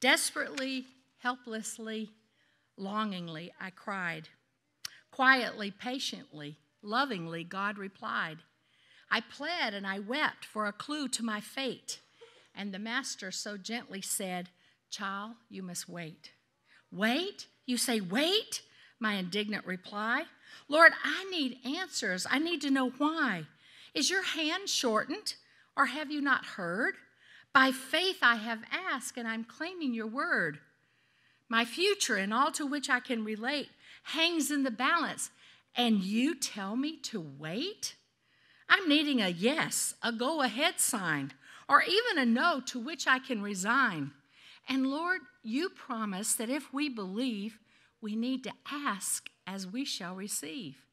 Desperately, helplessly, longingly, I cried. Quietly, patiently, lovingly, God replied. I pled and I wept for a clue to my fate. And the master so gently said, Child, you must wait. Wait? You say, wait? My indignant reply. Lord, I need answers. I need to know why. Is your hand shortened, or have you not heard? By faith I have asked, and I'm claiming your word. My future and all to which I can relate hangs in the balance, and you tell me to wait? I'm needing a yes, a go ahead sign, or even a no to which I can resign. And Lord, you promise that if we believe, we need to ask as we shall receive.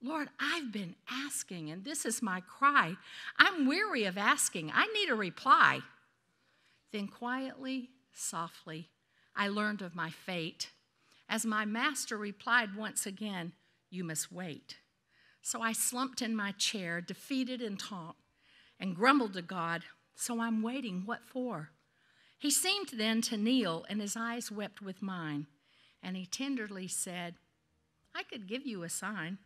Lord, I've been asking, and this is my cry. I'm weary of asking. I need a reply. Then quietly, softly, I learned of my fate. As my master replied once again, You must wait. So I slumped in my chair, defeated and taunt, and grumbled to God, So I'm waiting. What for? He seemed then to kneel, and his eyes wept with mine. And he tenderly said, I could give you a sign.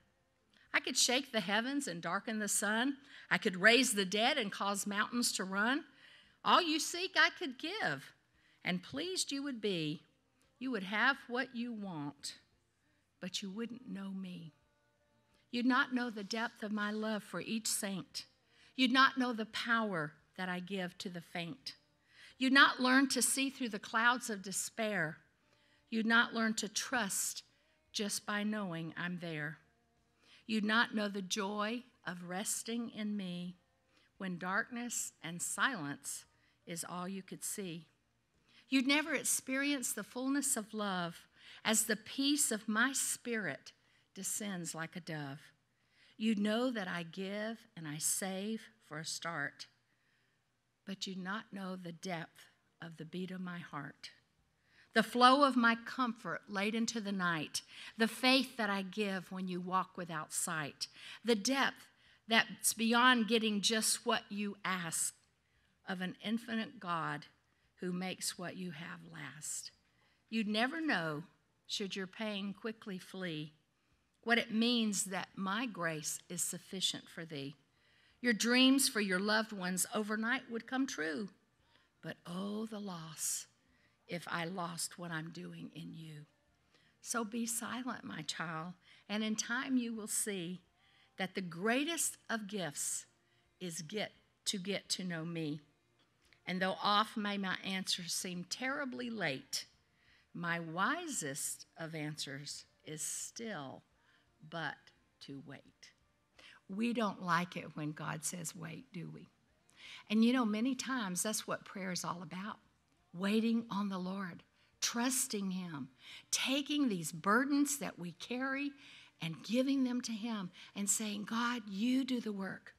I could shake the heavens and darken the sun. I could raise the dead and cause mountains to run. All you seek, I could give. And pleased you would be. You would have what you want, but you wouldn't know me. You'd not know the depth of my love for each saint. You'd not know the power that I give to the faint. You'd not learn to see through the clouds of despair. You'd not learn to trust just by knowing I'm there. You'd not know the joy of resting in me when darkness and silence is all you could see. You'd never experience the fullness of love as the peace of my spirit descends like a dove. You'd know that I give and I save for a start, but you'd not know the depth of the beat of my heart the flow of my comfort late into the night, the faith that I give when you walk without sight, the depth that's beyond getting just what you ask of an infinite God who makes what you have last. You'd never know, should your pain quickly flee, what it means that my grace is sufficient for thee. Your dreams for your loved ones overnight would come true, but oh, the loss if I lost what I'm doing in you. So be silent, my child, and in time you will see that the greatest of gifts is get to get to know me. And though oft may my answers seem terribly late, my wisest of answers is still but to wait. We don't like it when God says wait, do we? And you know, many times that's what prayer is all about waiting on the Lord, trusting Him, taking these burdens that we carry and giving them to Him and saying, God, you do the work.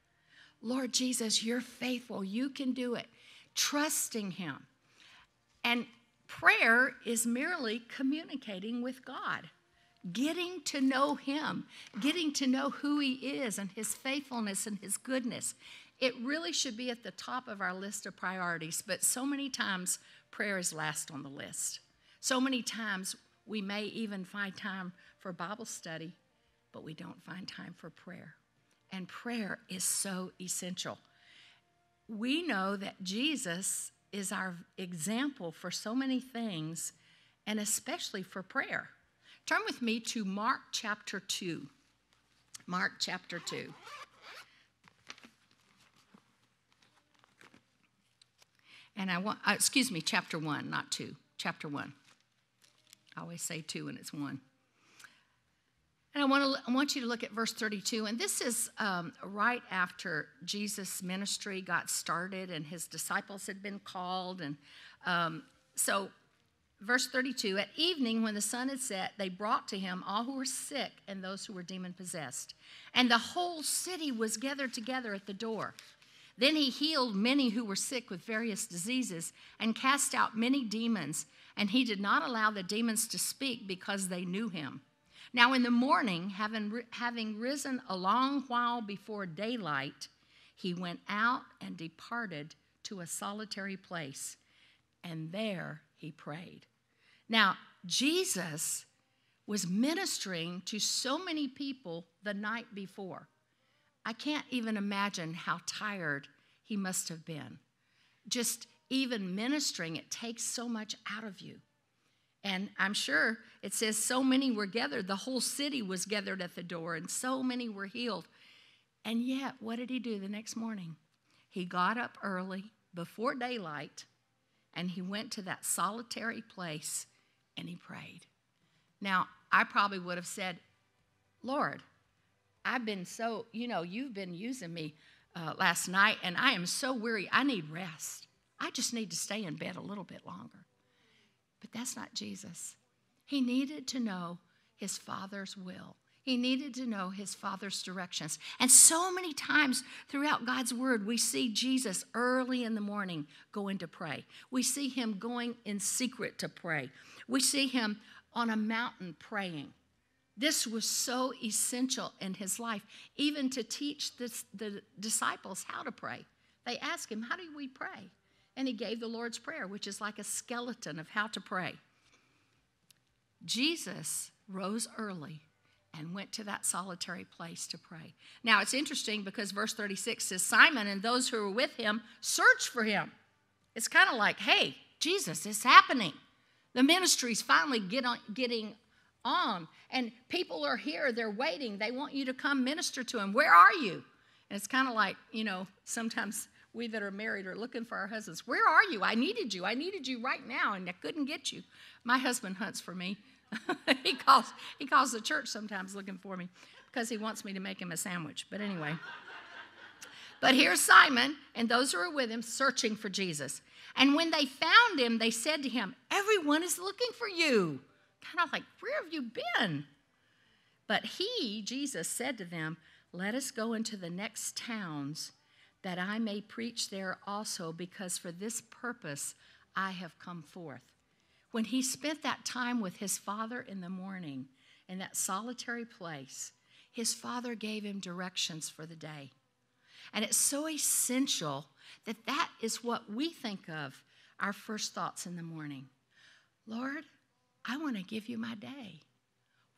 Lord Jesus, you're faithful. You can do it. Trusting Him. And prayer is merely communicating with God, getting to know Him, getting to know who He is and His faithfulness and His goodness. It really should be at the top of our list of priorities, but so many times prayer is last on the list. So many times we may even find time for Bible study, but we don't find time for prayer. And prayer is so essential. We know that Jesus is our example for so many things, and especially for prayer. Turn with me to Mark chapter 2. Mark chapter 2. And I want, uh, excuse me, chapter one, not two, chapter one. I always say two and it's one. And I want, to, I want you to look at verse 32. And this is um, right after Jesus' ministry got started and his disciples had been called. And um, so, verse 32 At evening, when the sun had set, they brought to him all who were sick and those who were demon possessed. And the whole city was gathered together at the door. Then he healed many who were sick with various diseases and cast out many demons, and he did not allow the demons to speak because they knew him. Now, in the morning, having, having risen a long while before daylight, he went out and departed to a solitary place. and there he prayed. Now, Jesus was ministering to so many people the night before. I can't even imagine how tired he must have been. Just even ministering, it takes so much out of you. And I'm sure it says so many were gathered. The whole city was gathered at the door, and so many were healed. And yet, what did he do the next morning? He got up early before daylight and he went to that solitary place and he prayed. Now, I probably would have said, Lord, I've been so, you know, you've been using me uh, last night and I am so weary. I need rest. I just need to stay in bed a little bit longer. But that's not Jesus. He needed to know his Father's will. He needed to know his Father's directions. And so many times throughout God's Word, we see Jesus early in the morning going to pray. We see him going in secret to pray. We see him on a mountain praying. This was so essential in his life, even to teach this, the disciples how to pray. They asked him, How do we pray? And he gave the Lord's Prayer, which is like a skeleton of how to pray. Jesus rose early and went to that solitary place to pray. Now it's interesting because verse 36 says Simon and those who were with him searched for him. It's kind of like, hey, Jesus, it's happening. The ministry's finally get on, getting on, and people are here, they're waiting. They want you to come minister to them. Where are you? And it's kind of like, you know, sometimes we that are married are looking for our husbands. Where are you? I needed you. I needed you right now, and I couldn't get you. My husband hunts for me. he calls he calls the church sometimes looking for me because he wants me to make him a sandwich. But anyway. but here's Simon and those who are with him searching for Jesus. And when they found him, they said to him, Everyone is looking for you. Kind of like, Where have you been? But he, Jesus, said to them, Let us go into the next towns that I may preach there also, because for this purpose I have come forth. When he spent that time with his father in the morning in that solitary place, his father gave him directions for the day. And it's so essential that that is what we think of our first thoughts in the morning. Lord, I want to give you my day.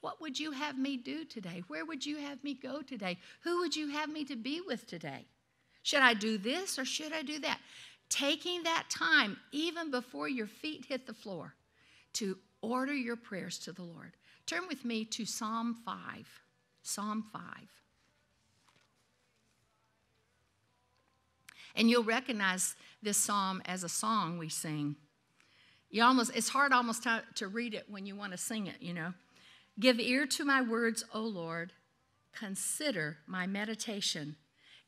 What would you have me do today? Where would you have me go today? Who would you have me to be with today? Should I do this or should I do that? Taking that time, even before your feet hit the floor, to order your prayers to the Lord. Turn with me to Psalm 5. Psalm 5. And you'll recognize this psalm as a song we sing. You almost it's hard almost to, to read it when you want to sing it, you know. Give ear to my words, O Lord. Consider my meditation.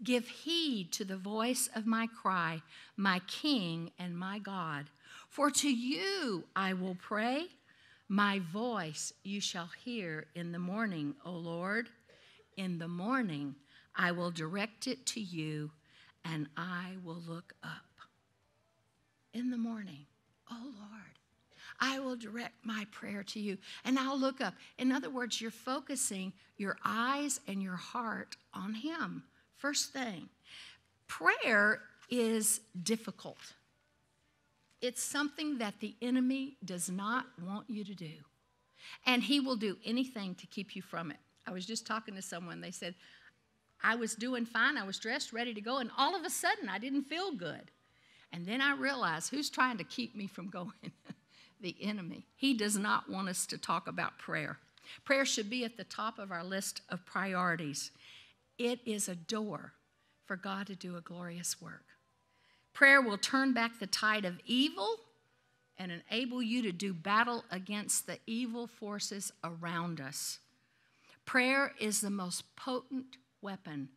Give heed to the voice of my cry, my King and my God. For to you I will pray. My voice you shall hear in the morning, O Lord. In the morning I will direct it to you, and I will look up. In the morning, O Lord, I will direct my prayer to you, and I'll look up. In other words, you're focusing your eyes and your heart on Him. First thing, prayer is difficult. It's something that the enemy does not want you to do. And he will do anything to keep you from it. I was just talking to someone. They said, I was doing fine. I was dressed, ready to go. And all of a sudden, I didn't feel good. And then I realized who's trying to keep me from going? the enemy. He does not want us to talk about prayer. Prayer should be at the top of our list of priorities. It is a door for God to do a glorious work. Prayer will turn back the tide of evil and enable you to do battle against the evil forces around us. Prayer is the most potent weapon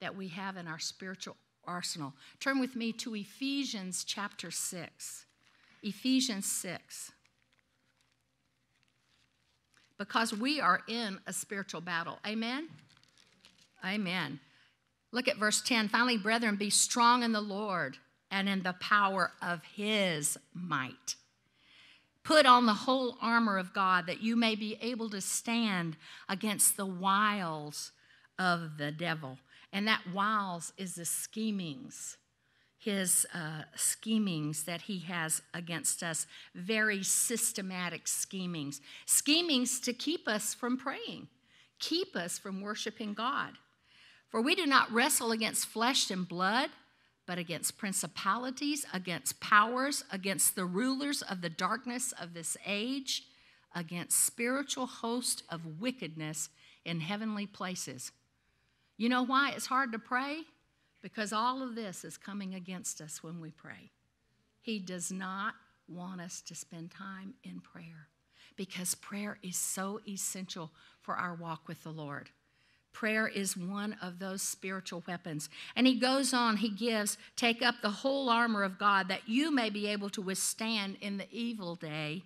that we have in our spiritual arsenal. Turn with me to Ephesians chapter 6. Ephesians 6. Because we are in a spiritual battle. Amen? Amen. Look at verse 10. Finally, brethren, be strong in the Lord and in the power of his might. Put on the whole armor of God that you may be able to stand against the wiles of the devil. And that wiles is the schemings. his uh, schemings that he has against us, very systematic schemings, schemings to keep us from praying, keep us from worshiping God. For we do not wrestle against flesh and blood, but against principalities, against powers, against the rulers of the darkness of this age, against spiritual hosts of wickedness in heavenly places. You know why it's hard to pray? Because all of this is coming against us when we pray. He does not want us to spend time in prayer because prayer is so essential for our walk with the Lord. Prayer is one of those spiritual weapons. And he goes on, he gives, take up the whole armor of God that you may be able to withstand in the evil day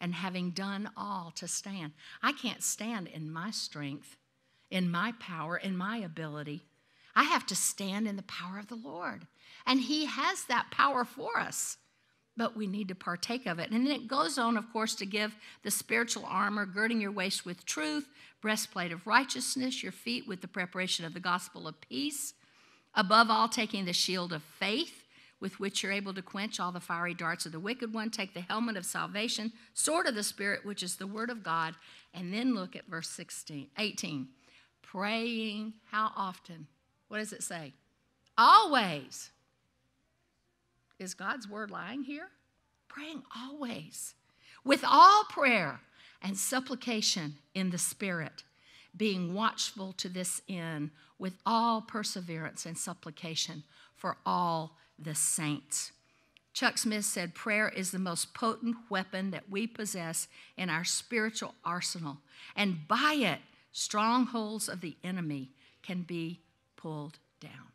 and having done all to stand. I can't stand in my strength, in my power, in my ability. I have to stand in the power of the Lord. And He has that power for us, but we need to partake of it. And then it goes on, of course, to give the spiritual armor, girding your waist with truth, breastplate of righteousness, your feet with the preparation of the gospel of peace. Above all, taking the shield of faith, with which you're able to quench all the fiery darts of the wicked one. Take the helmet of salvation, sword of the Spirit, which is the word of God. And then look at verse 16, 18. Praying how often? What does it say? Always. Is God's word lying here? Praying always. With all prayer and supplication in the Spirit, being watchful to this end with all perseverance and supplication for all the saints. Chuck Smith said, Prayer is the most potent weapon that we possess in our spiritual arsenal, and by it, strongholds of the enemy can be pulled down.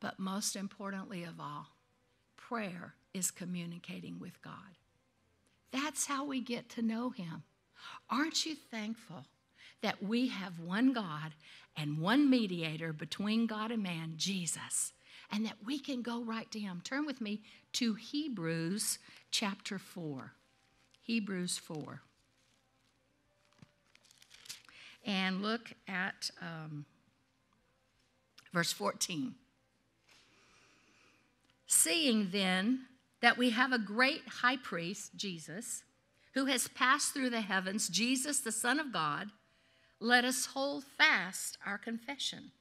But most importantly of all, prayer is communicating with God. That's how we get to know Him. Aren't you thankful that we have one God and one mediator between God and man, Jesus, and that we can go right to Him? Turn with me to Hebrews chapter 4. Hebrews 4. And look at um, Verse 14. Seeing then that we have a great high priest, Jesus, who has passed through the heavens, Jesus, the Son of God, let us hold fast our confession.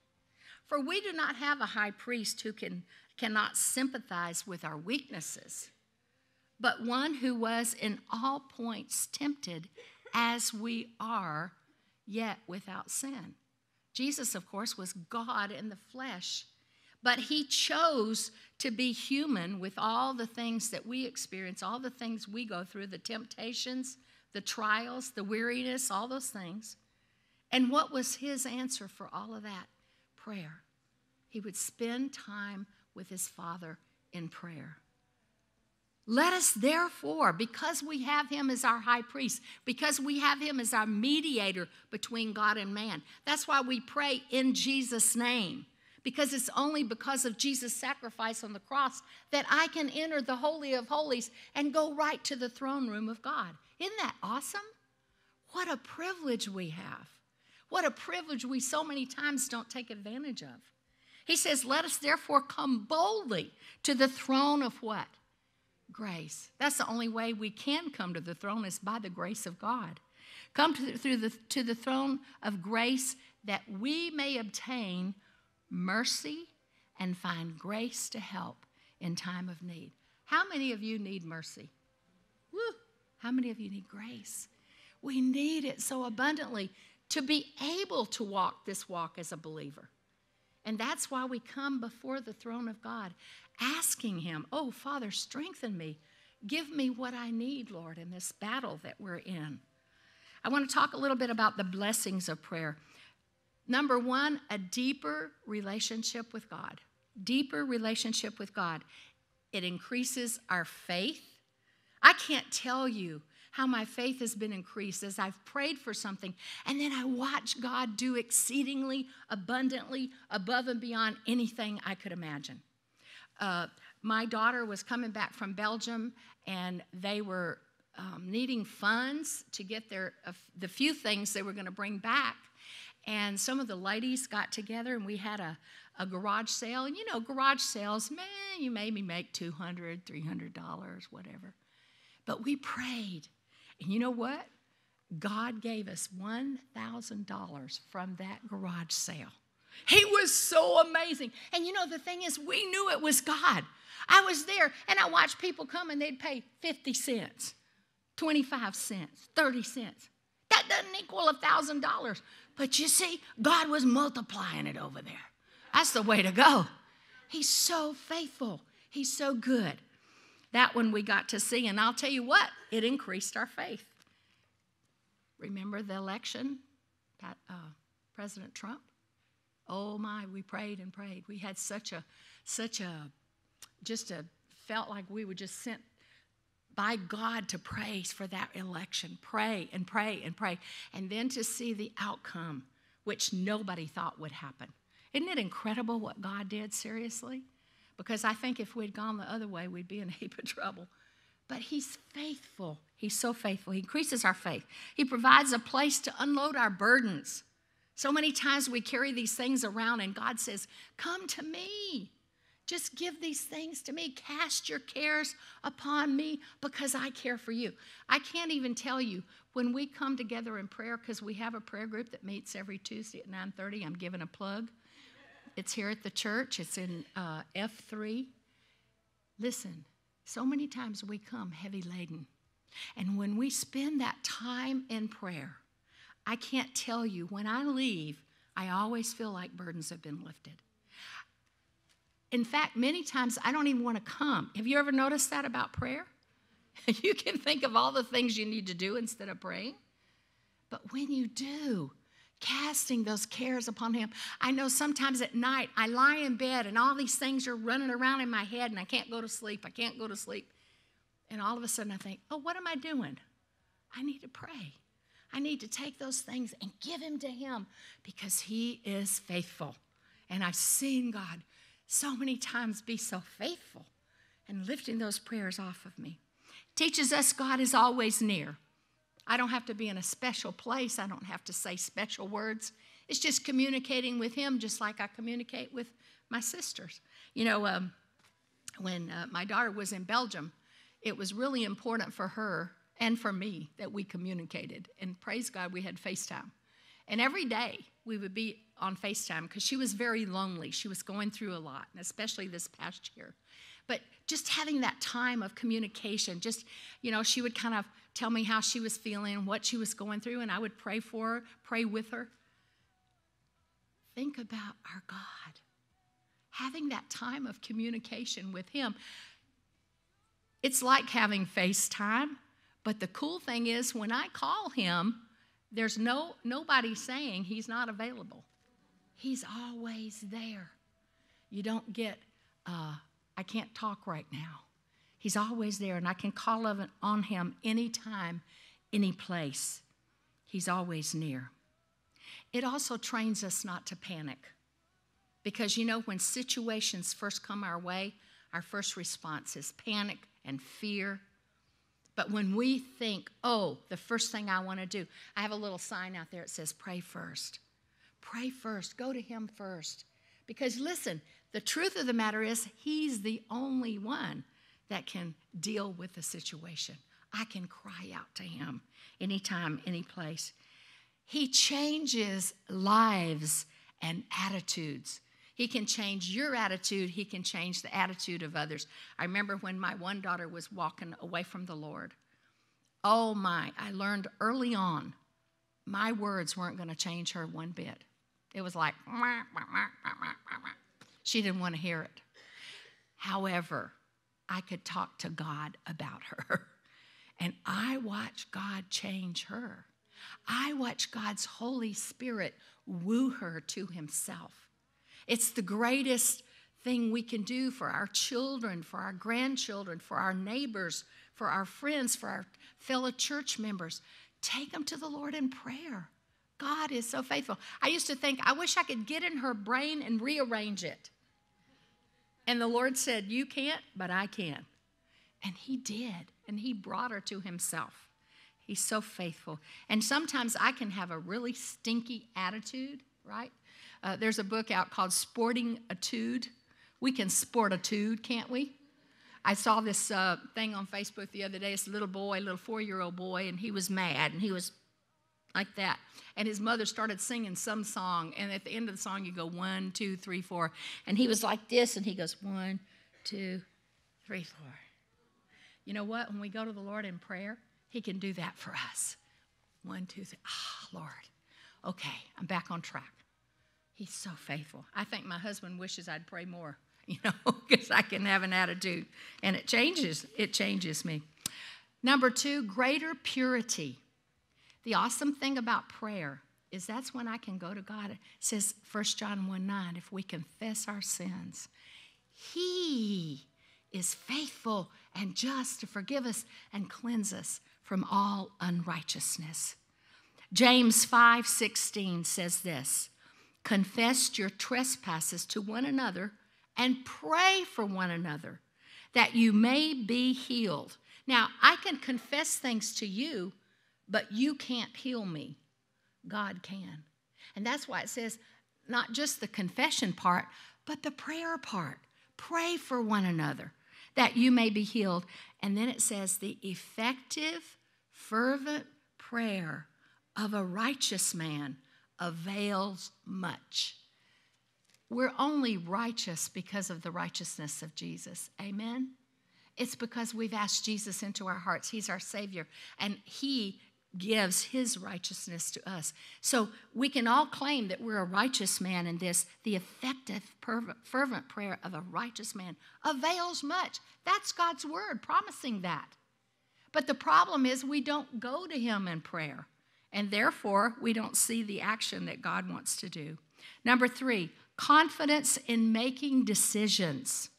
For we do not have a high priest who can, cannot sympathize with our weaknesses, but one who was in all points tempted as we are, yet without sin. Jesus, of course, was God in the flesh, but he chose to be human with all the things that we experience, all the things we go through, the temptations, the trials, the weariness, all those things. And what was his answer for all of that? Prayer. He would spend time with his Father in prayer. Let us therefore, because we have him as our high priest, because we have him as our mediator between God and man, that's why we pray in Jesus' name. Because it's only because of Jesus' sacrifice on the cross that I can enter the Holy of Holies and go right to the throne room of God. Isn't that awesome? What a privilege we have. What a privilege we so many times don't take advantage of. He says, Let us therefore come boldly to the throne of what? Grace. That's the only way we can come to the throne is by the grace of God. Come to through the, to the throne of grace that we may obtain mercy and find grace to help in time of need. How many of you need mercy? Woo! How many of you need grace? We need it so abundantly to be able to walk this walk as a believer. And that's why we come before the throne of God asking Him, Oh, Father, strengthen me. Give me what I need, Lord, in this battle that we're in. I want to talk a little bit about the blessings of prayer. Number one, a deeper relationship with God. Deeper relationship with God. It increases our faith. I can't tell you how my faith has been increased as I've prayed for something and then I watch God do exceedingly abundantly above and beyond anything I could imagine. Uh, my daughter was coming back from Belgium, and they were um, needing funds to get their uh, the few things they were going to bring back. and some of the ladies got together and we had a, a garage sale. And you know, garage sales, man, you maybe make $200, $300, whatever. But we prayed. And you know what? God gave us $1,000 from that garage sale. He was so amazing. And you know, the thing is, we knew it was God. I was there and I watched people come and they'd pay 50 cents, 25 cents, 30 cents. That doesn't equal a $1,000. But you see, God was multiplying it over there. That's the way to go. He's so faithful, He's so good. That one we got to see, and I'll tell you what, it increased our faith. Remember the election, uh, President Trump? Oh my, we prayed and prayed. We had such a, such a, just a, felt like we were just sent by God to praise for that election. Pray and pray and pray. And then to see the outcome, which nobody thought would happen. Isn't it incredible what God did, seriously? Because I think if we'd gone the other way, we'd be in a heap of trouble. But He's faithful. He's so faithful. He increases our faith. He provides a place to unload our burdens. So many times we carry these things around, and God says, Come to me. Just give these things to me. Cast your cares upon me because I care for you. I can't even tell you when we come together in prayer because we have a prayer group that meets every Tuesday at 9:30. I'm giving a plug. It's here at the church. It's in uh, F3. Listen, so many times we come heavy laden. And when we spend that time in prayer, I can't tell you, when I leave, I always feel like burdens have been lifted. In fact, many times I don't even want to come. Have you ever noticed that about prayer? you can think of all the things you need to do instead of praying. But when you do, casting those cares upon Him. I know sometimes at night I lie in bed and all these things are running around in my head and I can't go to sleep. I can't go to sleep. And all of a sudden I think, oh, what am I doing? I need to pray. I need to take those things and give them to Him because He is faithful. And I've seen God so many times be so faithful and lifting those prayers off of me. Teaches us God is always near. I don't have to be in a special place, I don't have to say special words. It's just communicating with Him just like I communicate with my sisters. You know, um, when uh, my daughter was in Belgium, it was really important for her and for me that we communicated. And praise God, we had FaceTime. And every day we would be on FaceTime because she was very lonely. She was going through a lot, and especially this past year. But just having that time of communication, just, you know, she would kind of tell me how she was feeling, what she was going through, and I would pray for her, pray with her. Think about our God. Having that time of communication with Him. It's like having FaceTime, but the cool thing is when I call Him, there's no nobody saying he's not available. He's always there. You don't get, uh, I can't talk right now. He's always there, and I can call on him anytime, any place. He's always near. It also trains us not to panic. Because you know, when situations first come our way, our first response is panic and fear but when we think, oh, the first thing I want to do, I have a little sign out there that says, pray first. Pray first. Go to Him first. Because listen, the truth of the matter is, He's the only one that can deal with the situation. I can cry out to Him anytime, any place. He changes lives and attitudes. He can change your attitude, He can change the attitude of others. I remember when my one daughter was walking away from the Lord. Oh my, I learned early on my words weren't going to change her one bit. It was like, she didn't want to hear it. However, I could talk to God about her. And I watched God change her. I watched God's Holy Spirit woo her to Himself. It's the greatest thing we can do for our children, for our grandchildren, for our neighbors, for our friends, for our fellow church members. Take them to the Lord in prayer. God is so faithful. I used to think, I wish I could get in her brain and rearrange it. And the Lord said, You can't, but I can. And He did. And He brought her to Himself. He's so faithful. And sometimes I can have a really stinky attitude, right? Uh, there's a book out called Sporting a Tude. We can sport a tude, can't we? I saw this uh, thing on Facebook the other day. It's a little boy, a little four year old boy, and he was mad and he was like that. And his mother started singing some song, and at the end of the song, you go one, two, three, four. And he was like this, and he goes one, two, three, four. You know what? When we go to the Lord in prayer, He can do that for us. One, two, three. Ah, oh, Lord. Okay, I'm back on track. He's so faithful. I think my husband wishes I'd pray more, you know, because I can have an attitude. And it changes, it changes me. Number two, greater purity. The awesome thing about prayer is that's when I can go to God. It says 1 John 1 9, if we confess our sins, He is faithful and just to forgive us and cleanse us from all unrighteousness. James 5 16 says this Confess your trespasses to one another and pray for one another that you may be healed. Now, I can confess things to you but you can't heal me. God can. And that's why it says not just the confession part, but the prayer part. Pray for one another that you may be healed. And then it says the effective, fervent prayer of a righteous man avails much. We're only righteous because of the righteousness of Jesus. Amen? It's because we've asked Jesus into our hearts. He's our Savior, and He gives his righteousness to us. So we can all claim that we're a righteous man in this. The effective, fervent prayer of a righteous man avails much. That's God's word promising that. But the problem is we don't go to him in prayer, and therefore we don't see the action that God wants to do. Number three, confidence in making decisions.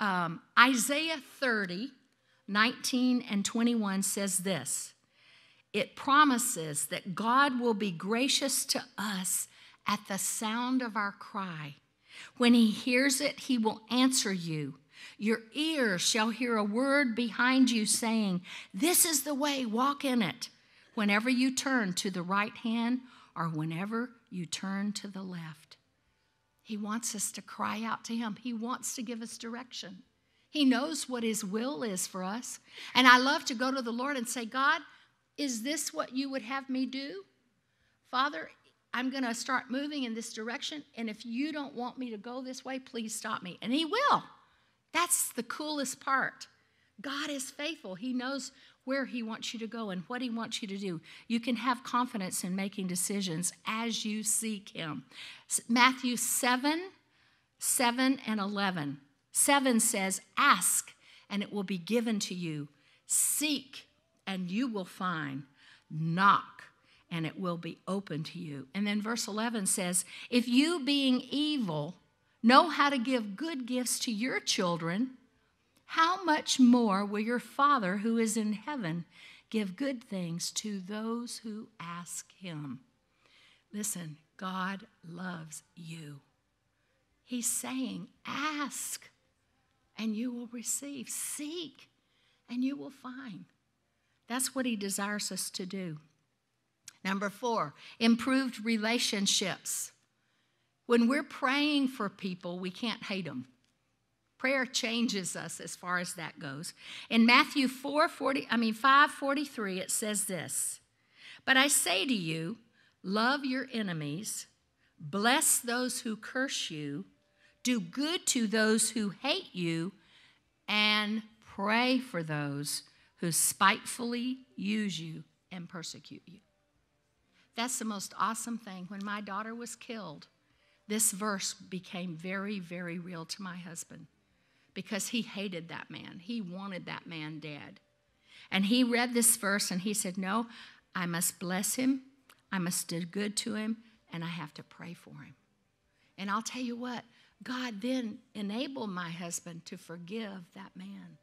Um, Isaiah 30, 19 and 21 says this it promises that God will be gracious to us at the sound of our cry. When he hears it, he will answer you. Your ears shall hear a word behind you saying, This is the way, walk in it. Whenever you turn to the right hand or whenever you turn to the left. He wants us to cry out to him, he wants to give us direction. He knows what his will is for us. And I love to go to the Lord and say, God, is this what you would have me do? Father, I'm going to start moving in this direction, and if you don't want me to go this way, please stop me. And He will. That's the coolest part. God is faithful. He knows where He wants you to go and what He wants you to do. You can have confidence in making decisions as you seek Him. Matthew 7 7 and 11. 7 says, Ask, and it will be given to you. Seek, and you will find. Knock, and it will be open to you. And then verse 11 says, If you, being evil, know how to give good gifts to your children, how much more will your Father who is in heaven give good things to those who ask him? Listen, God loves you. He's saying, Ask, and you will receive. Seek, and you will find. That's what he desires us to do. Number four, improved relationships. When we're praying for people, we can't hate them. Prayer changes us as far as that goes. In Matthew 4 40, I mean 543, it says this. But I say to you, love your enemies, bless those who curse you, do good to those who hate you, and pray for those who spitefully use you and persecute you. That's the most awesome thing. When my daughter was killed, this verse became very, very real to my husband because he hated that man. He wanted that man dead. And he read this verse and he said, No, I must bless him, I must do good to him, and I have to pray for him. And I'll tell you what, God then enabled my husband to forgive that man.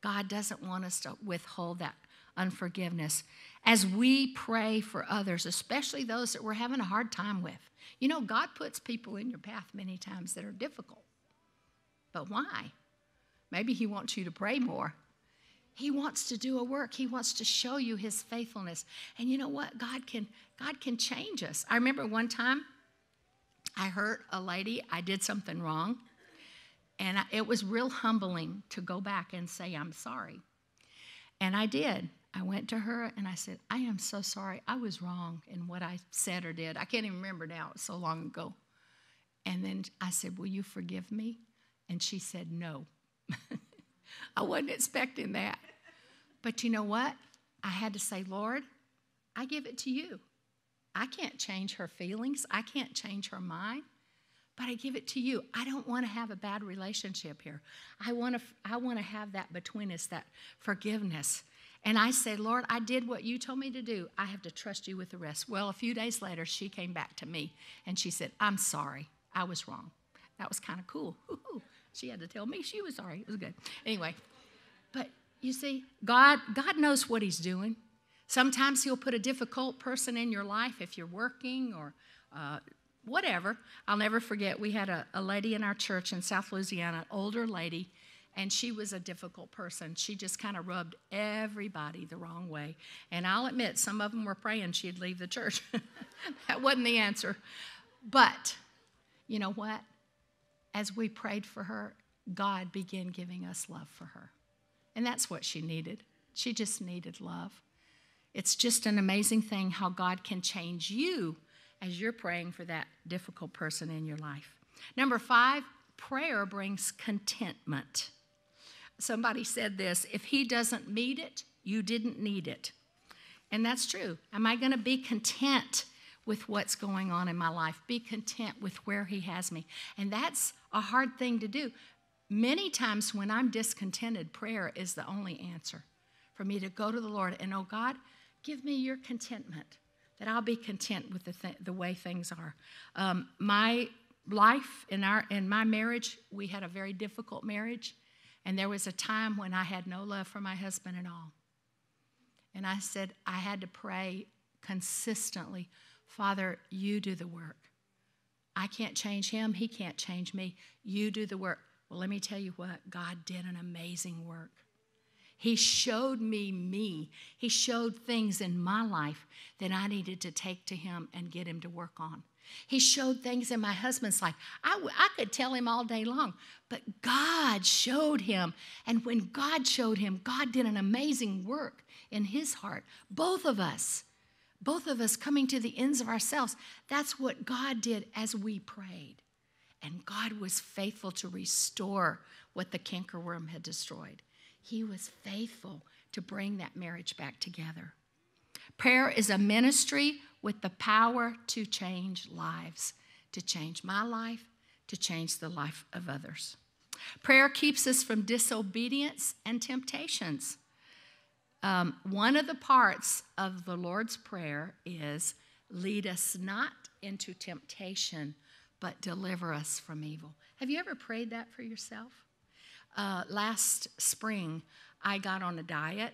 God doesn't want us to withhold that unforgiveness. As we pray for others, especially those that we're having a hard time with, you know, God puts people in your path many times that are difficult. But why? Maybe He wants you to pray more. He wants to do a work. He wants to show you his faithfulness. And you know what? God can God can change us. I remember one time I hurt a lady. I did something wrong. And I, it was real humbling to go back and say, I'm sorry. And I did. I went to her and I said, I am so sorry. I was wrong in what I said or did. I can't even remember now. It's so long ago. And then I said, Will you forgive me? And she said, No. I wasn't expecting that. But you know what? I had to say, Lord, I give it to you. I can't change her feelings, I can't change her mind, but I give it to you. I don't want to have a bad relationship here. I want to, I want to have that between us, that forgiveness. And I said, Lord, I did what you told me to do. I have to trust you with the rest. Well, a few days later, she came back to me and she said, I'm sorry. I was wrong. That was kind of cool. she had to tell me she was sorry. It was good. Anyway, but you see, God, God knows what He's doing. Sometimes He'll put a difficult person in your life if you're working or uh, whatever. I'll never forget, we had a, a lady in our church in South Louisiana, an older lady, and she was a difficult person. She just kind of rubbed everybody the wrong way. And I'll admit, some of them were praying she'd leave the church. that wasn't the answer. But you know what? As we prayed for her, God began giving us love for her. And that's what she needed. She just needed love. It's just an amazing thing how God can change you as you're praying for that difficult person in your life. Number five, prayer brings contentment. Somebody said this if he doesn't meet it, you didn't need it. And that's true. Am I going to be content with what's going on in my life? Be content with where he has me. And that's a hard thing to do. Many times when I'm discontented, prayer is the only answer for me to go to the Lord and, oh God, give me your contentment, that I'll be content with the, th- the way things are. Um, my life in, our, in my marriage, we had a very difficult marriage, and there was a time when I had no love for my husband at all. And I said, I had to pray consistently Father, you do the work. I can't change him, he can't change me. You do the work. Well, let me tell you what, God did an amazing work. He showed me me. He showed things in my life that I needed to take to Him and get Him to work on. He showed things in my husband's life. I, I could tell him all day long, but God showed him. And when God showed him, God did an amazing work in his heart. Both of us, both of us coming to the ends of ourselves. That's what God did as we prayed. And God was faithful to restore what the cankerworm had destroyed. He was faithful to bring that marriage back together. Prayer is a ministry with the power to change lives, to change my life, to change the life of others. Prayer keeps us from disobedience and temptations. Um, one of the parts of the Lord's Prayer is lead us not into temptation, but deliver us from evil. Have you ever prayed that for yourself? uh, last spring, I got on a diet,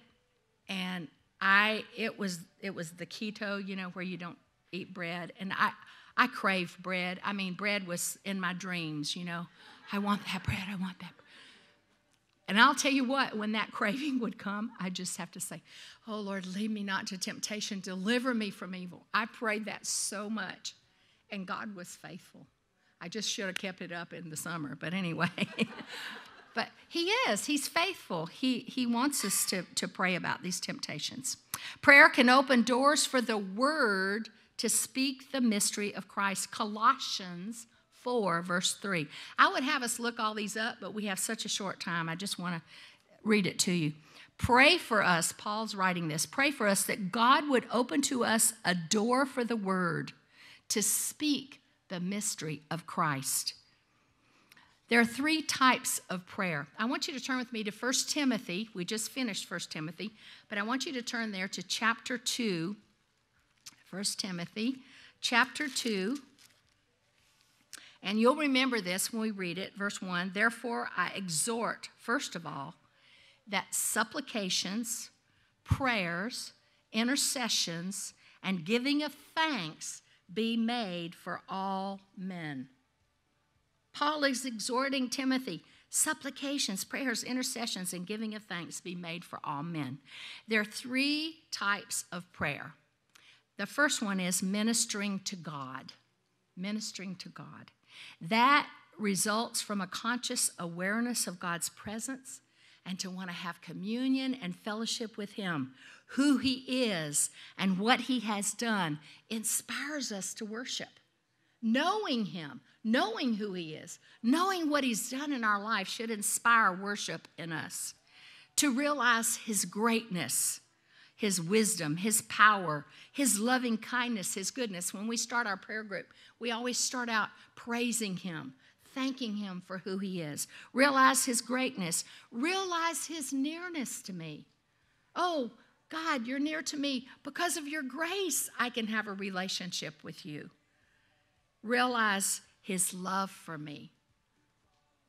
and I it was it was the keto, you know, where you don't eat bread, and I I craved bread. I mean, bread was in my dreams, you know. I want that bread. I want that. And I'll tell you what, when that craving would come, I just have to say, Oh Lord, lead me not to temptation, deliver me from evil. I prayed that so much, and God was faithful. I just should have kept it up in the summer, but anyway. But he is. He's faithful. He, he wants us to, to pray about these temptations. Prayer can open doors for the word to speak the mystery of Christ. Colossians 4, verse 3. I would have us look all these up, but we have such a short time. I just want to read it to you. Pray for us, Paul's writing this. Pray for us that God would open to us a door for the word to speak the mystery of Christ. There are three types of prayer. I want you to turn with me to 1 Timothy. We just finished 1 Timothy, but I want you to turn there to chapter 2. 1 Timothy, chapter 2. And you'll remember this when we read it, verse 1. Therefore, I exhort, first of all, that supplications, prayers, intercessions, and giving of thanks be made for all men Paul is exhorting Timothy supplications, prayers, intercessions, and giving of thanks be made for all men. There are three types of prayer. The first one is ministering to God. Ministering to God. That results from a conscious awareness of God's presence and to want to have communion and fellowship with Him. Who He is and what He has done inspires us to worship. Knowing Him, knowing who He is, knowing what He's done in our life should inspire worship in us. To realize His greatness, His wisdom, His power, His loving kindness, His goodness. When we start our prayer group, we always start out praising Him, thanking Him for who He is. Realize His greatness, realize His nearness to me. Oh, God, you're near to me. Because of your grace, I can have a relationship with you. Realize his love for me.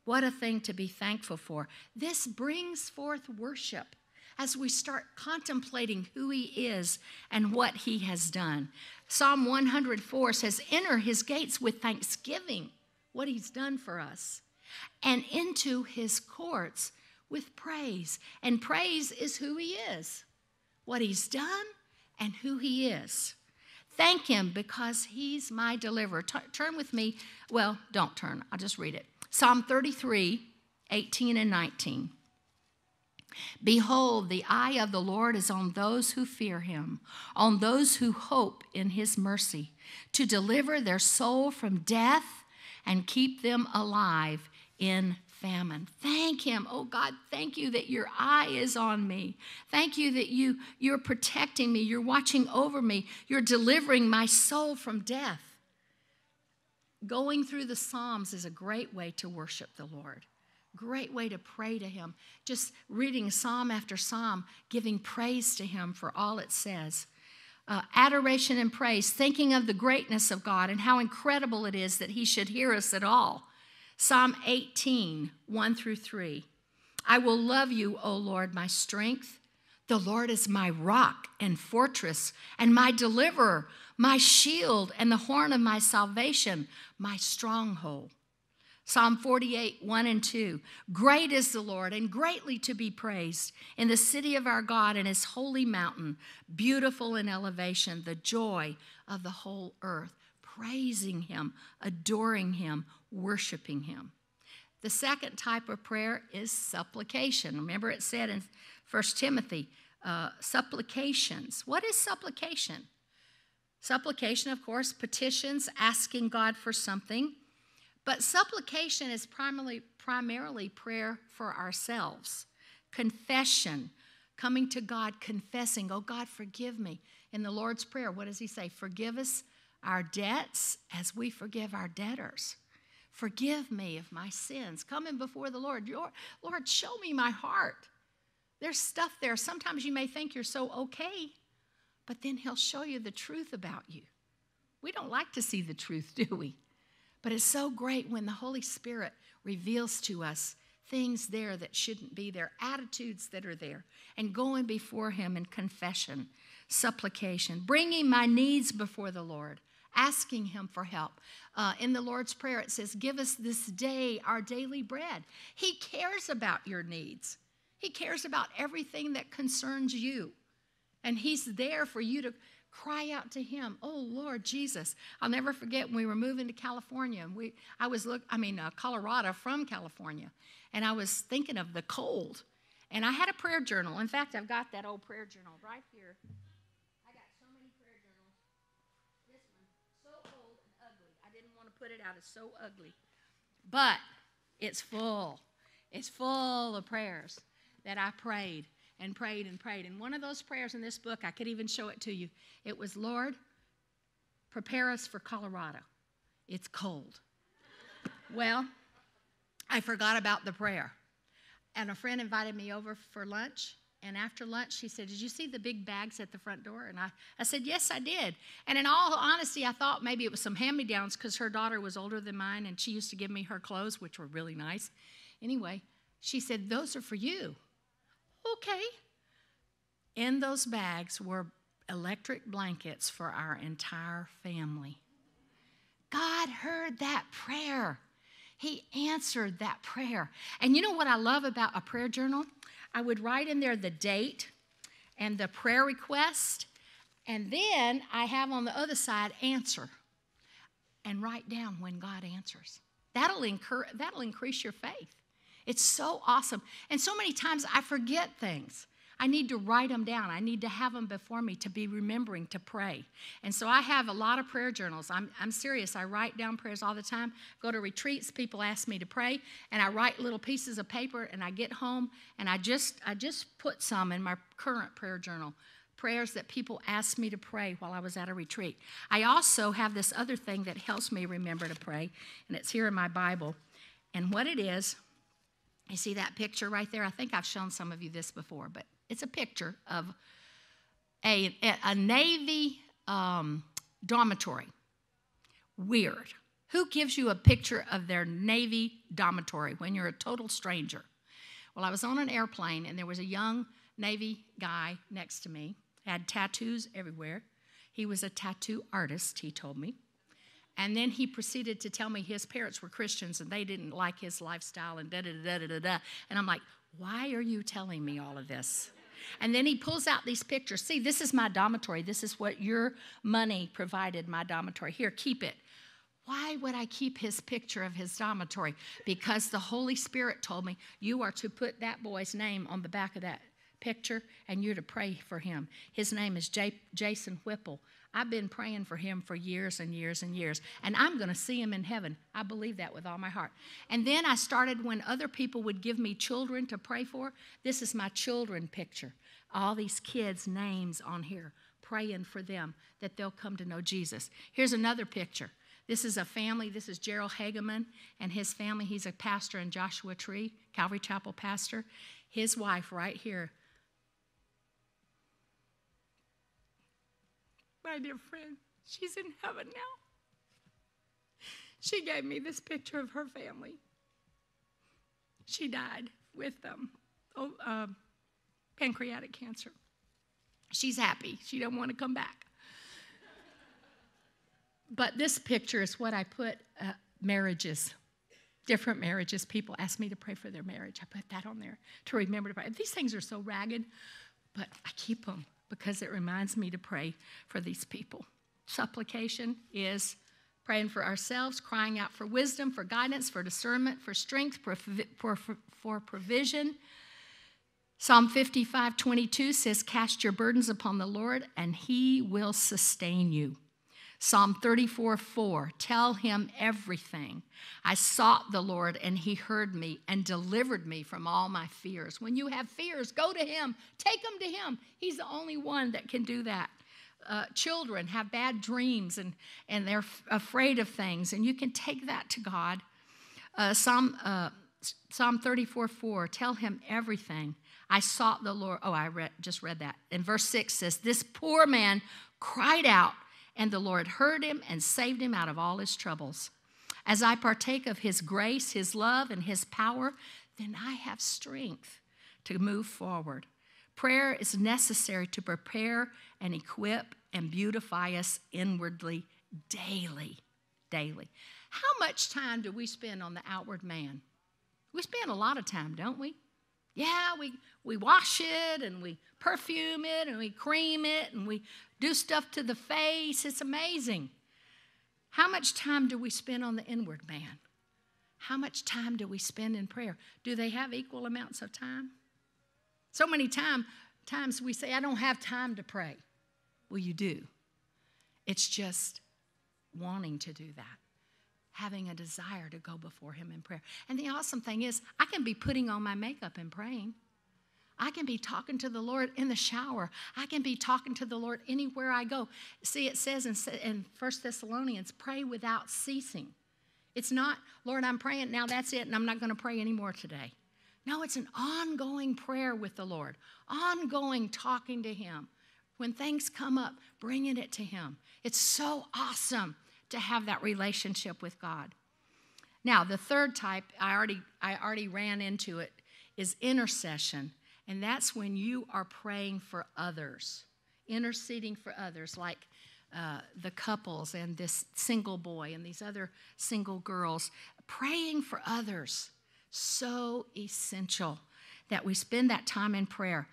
What a thing to be thankful for. This brings forth worship as we start contemplating who he is and what he has done. Psalm 104 says, Enter his gates with thanksgiving, what he's done for us, and into his courts with praise. And praise is who he is, what he's done, and who he is. Thank him because he's my deliverer. T- turn with me. Well, don't turn. I'll just read it. Psalm 33, 18 and 19. Behold, the eye of the Lord is on those who fear him, on those who hope in his mercy, to deliver their soul from death and keep them alive in famine. Thank him. Oh God, thank you that your eye is on me. Thank you that you you're protecting me, you're watching over me, you're delivering my soul from death. Going through the Psalms is a great way to worship the Lord. Great way to pray to him. Just reading psalm after psalm, giving praise to him for all it says. Uh, adoration and praise, thinking of the greatness of God and how incredible it is that He should hear us at all. Psalm 18, 1 through 3. I will love you, O Lord, my strength. The Lord is my rock and fortress and my deliverer, my shield and the horn of my salvation, my stronghold. Psalm 48, 1 and 2. Great is the Lord and greatly to be praised in the city of our God and his holy mountain, beautiful in elevation, the joy of the whole earth praising Him, adoring Him, worshiping Him. The second type of prayer is supplication. Remember, it said in 1 Timothy, uh, supplications. What is supplication? Supplication, of course, petitions, asking God for something. But supplication is primarily, primarily prayer for ourselves. Confession, coming to God, confessing, oh God, forgive me. In the Lord's Prayer, what does He say? Forgive us our debts as we forgive our debtors. Forgive me of my sins. Coming before the Lord. your, Lord, show me my heart. There's stuff there. Sometimes you may think you're so okay, but then He'll show you the truth about you. We don't like to see the truth, do we? But it's so great when the Holy Spirit reveals to us things there that shouldn't be there, attitudes that are there, and going before Him in confession, supplication, bringing my needs before the Lord asking Him for help. Uh, in the Lord's Prayer, it says, Give us this day our daily bread. He cares about your needs, He cares about everything that concerns you. And He's there for you to cry out to him oh lord jesus i'll never forget when we were moving to california we i was look i mean uh, colorado from california and i was thinking of the cold and i had a prayer journal in fact i've got that old prayer journal right here I got so many prayer journals. This one, so old and ugly. I didn't want to put it out. It's so ugly. But it's full. It's full of prayers that I prayed and prayed and prayed. And one of those prayers in this book, I could even show it to you. It was, Lord, prepare us for Colorado. It's cold. well, I forgot about the prayer. And a friend invited me over for lunch. And after lunch, she said, Did you see the big bags at the front door? And I, I said, Yes, I did. And in all honesty, I thought maybe it was some hand me downs because her daughter was older than mine and she used to give me her clothes, which were really nice. Anyway, she said, Those are for you. Okay. In those bags were electric blankets for our entire family. God heard that prayer. He answered that prayer. And you know what I love about a prayer journal? I would write in there the date and the prayer request, and then I have on the other side answer and write down when God answers. That'll, incur, that'll increase your faith. It's so awesome. And so many times I forget things. I need to write them down. I need to have them before me to be remembering to pray. And so I have a lot of prayer journals. I'm, I'm serious. I write down prayers all the time. Go to retreats, people ask me to pray, and I write little pieces of paper and I get home and I just I just put some in my current prayer journal. Prayers that people asked me to pray while I was at a retreat. I also have this other thing that helps me remember to pray, and it's here in my Bible. And what it is, you see that picture right there? I think I've shown some of you this before, but it's a picture of a, a Navy um, dormitory. Weird. Who gives you a picture of their Navy dormitory when you're a total stranger? Well, I was on an airplane and there was a young Navy guy next to me, had tattoos everywhere. He was a tattoo artist, he told me. And then he proceeded to tell me his parents were Christians and they didn't like his lifestyle and da da da da da da. And I'm like, why are you telling me all of this? And then he pulls out these pictures. See, this is my dormitory. This is what your money provided my dormitory. Here, keep it. Why would I keep his picture of his dormitory? Because the Holy Spirit told me you are to put that boy's name on the back of that picture and you're to pray for him. His name is J- Jason Whipple. I've been praying for him for years and years and years, and I'm going to see him in heaven. I believe that with all my heart. And then I started when other people would give me children to pray for. This is my children picture. All these kids' names on here, praying for them that they'll come to know Jesus. Here's another picture. This is a family. This is Gerald Hageman and his family. He's a pastor in Joshua Tree, Calvary Chapel pastor. His wife, right here, my dear friend, she's in heaven now. She gave me this picture of her family. She died with them, oh, uh, pancreatic cancer. She's happy. She don't want to come back. but this picture is what I put uh, marriages, different marriages. People ask me to pray for their marriage. I put that on there to remember to pray. These things are so ragged, but I keep them because it reminds me to pray for these people. Supplication is praying for ourselves, crying out for wisdom, for guidance, for discernment, for strength, for, for, for provision. Psalm 55 22 says, Cast your burdens upon the Lord, and he will sustain you. Psalm 34 4, tell him everything. I sought the Lord and he heard me and delivered me from all my fears. When you have fears, go to him, take them to him. He's the only one that can do that. Uh, children have bad dreams and, and they're f- afraid of things, and you can take that to God. Uh, Psalm, uh, Psalm 34 4, tell him everything. I sought the Lord. Oh, I read, just read that. And verse 6 says, This poor man cried out and the Lord heard him and saved him out of all his troubles. As I partake of his grace, his love, and his power, then I have strength to move forward. Prayer is necessary to prepare and equip and beautify us inwardly daily. Daily. How much time do we spend on the outward man? We spend a lot of time, don't we? Yeah, we, we wash it and we perfume it and we cream it and we do stuff to the face. It's amazing. How much time do we spend on the inward man? How much time do we spend in prayer? Do they have equal amounts of time? So many time, times we say, I don't have time to pray. Well, you do. It's just wanting to do that having a desire to go before Him in prayer. And the awesome thing is, I can be putting on my makeup and praying. I can be talking to the Lord in the shower. I can be talking to the Lord anywhere I go. See, it says in, in 1 Thessalonians, pray without ceasing. It's not, Lord, I'm praying, now that's it, and I'm not going to pray anymore today. No, it's an ongoing prayer with the Lord, ongoing talking to Him. When things come up, bringing it to Him. It's so awesome to have that relationship with God. Now, the third type, I already, I already ran into it, is intercession. And that's when you are praying for others, interceding for others. Like uh, the couples and this single boy and these other single girls. Praying for others, so essential that we spend that time in prayer.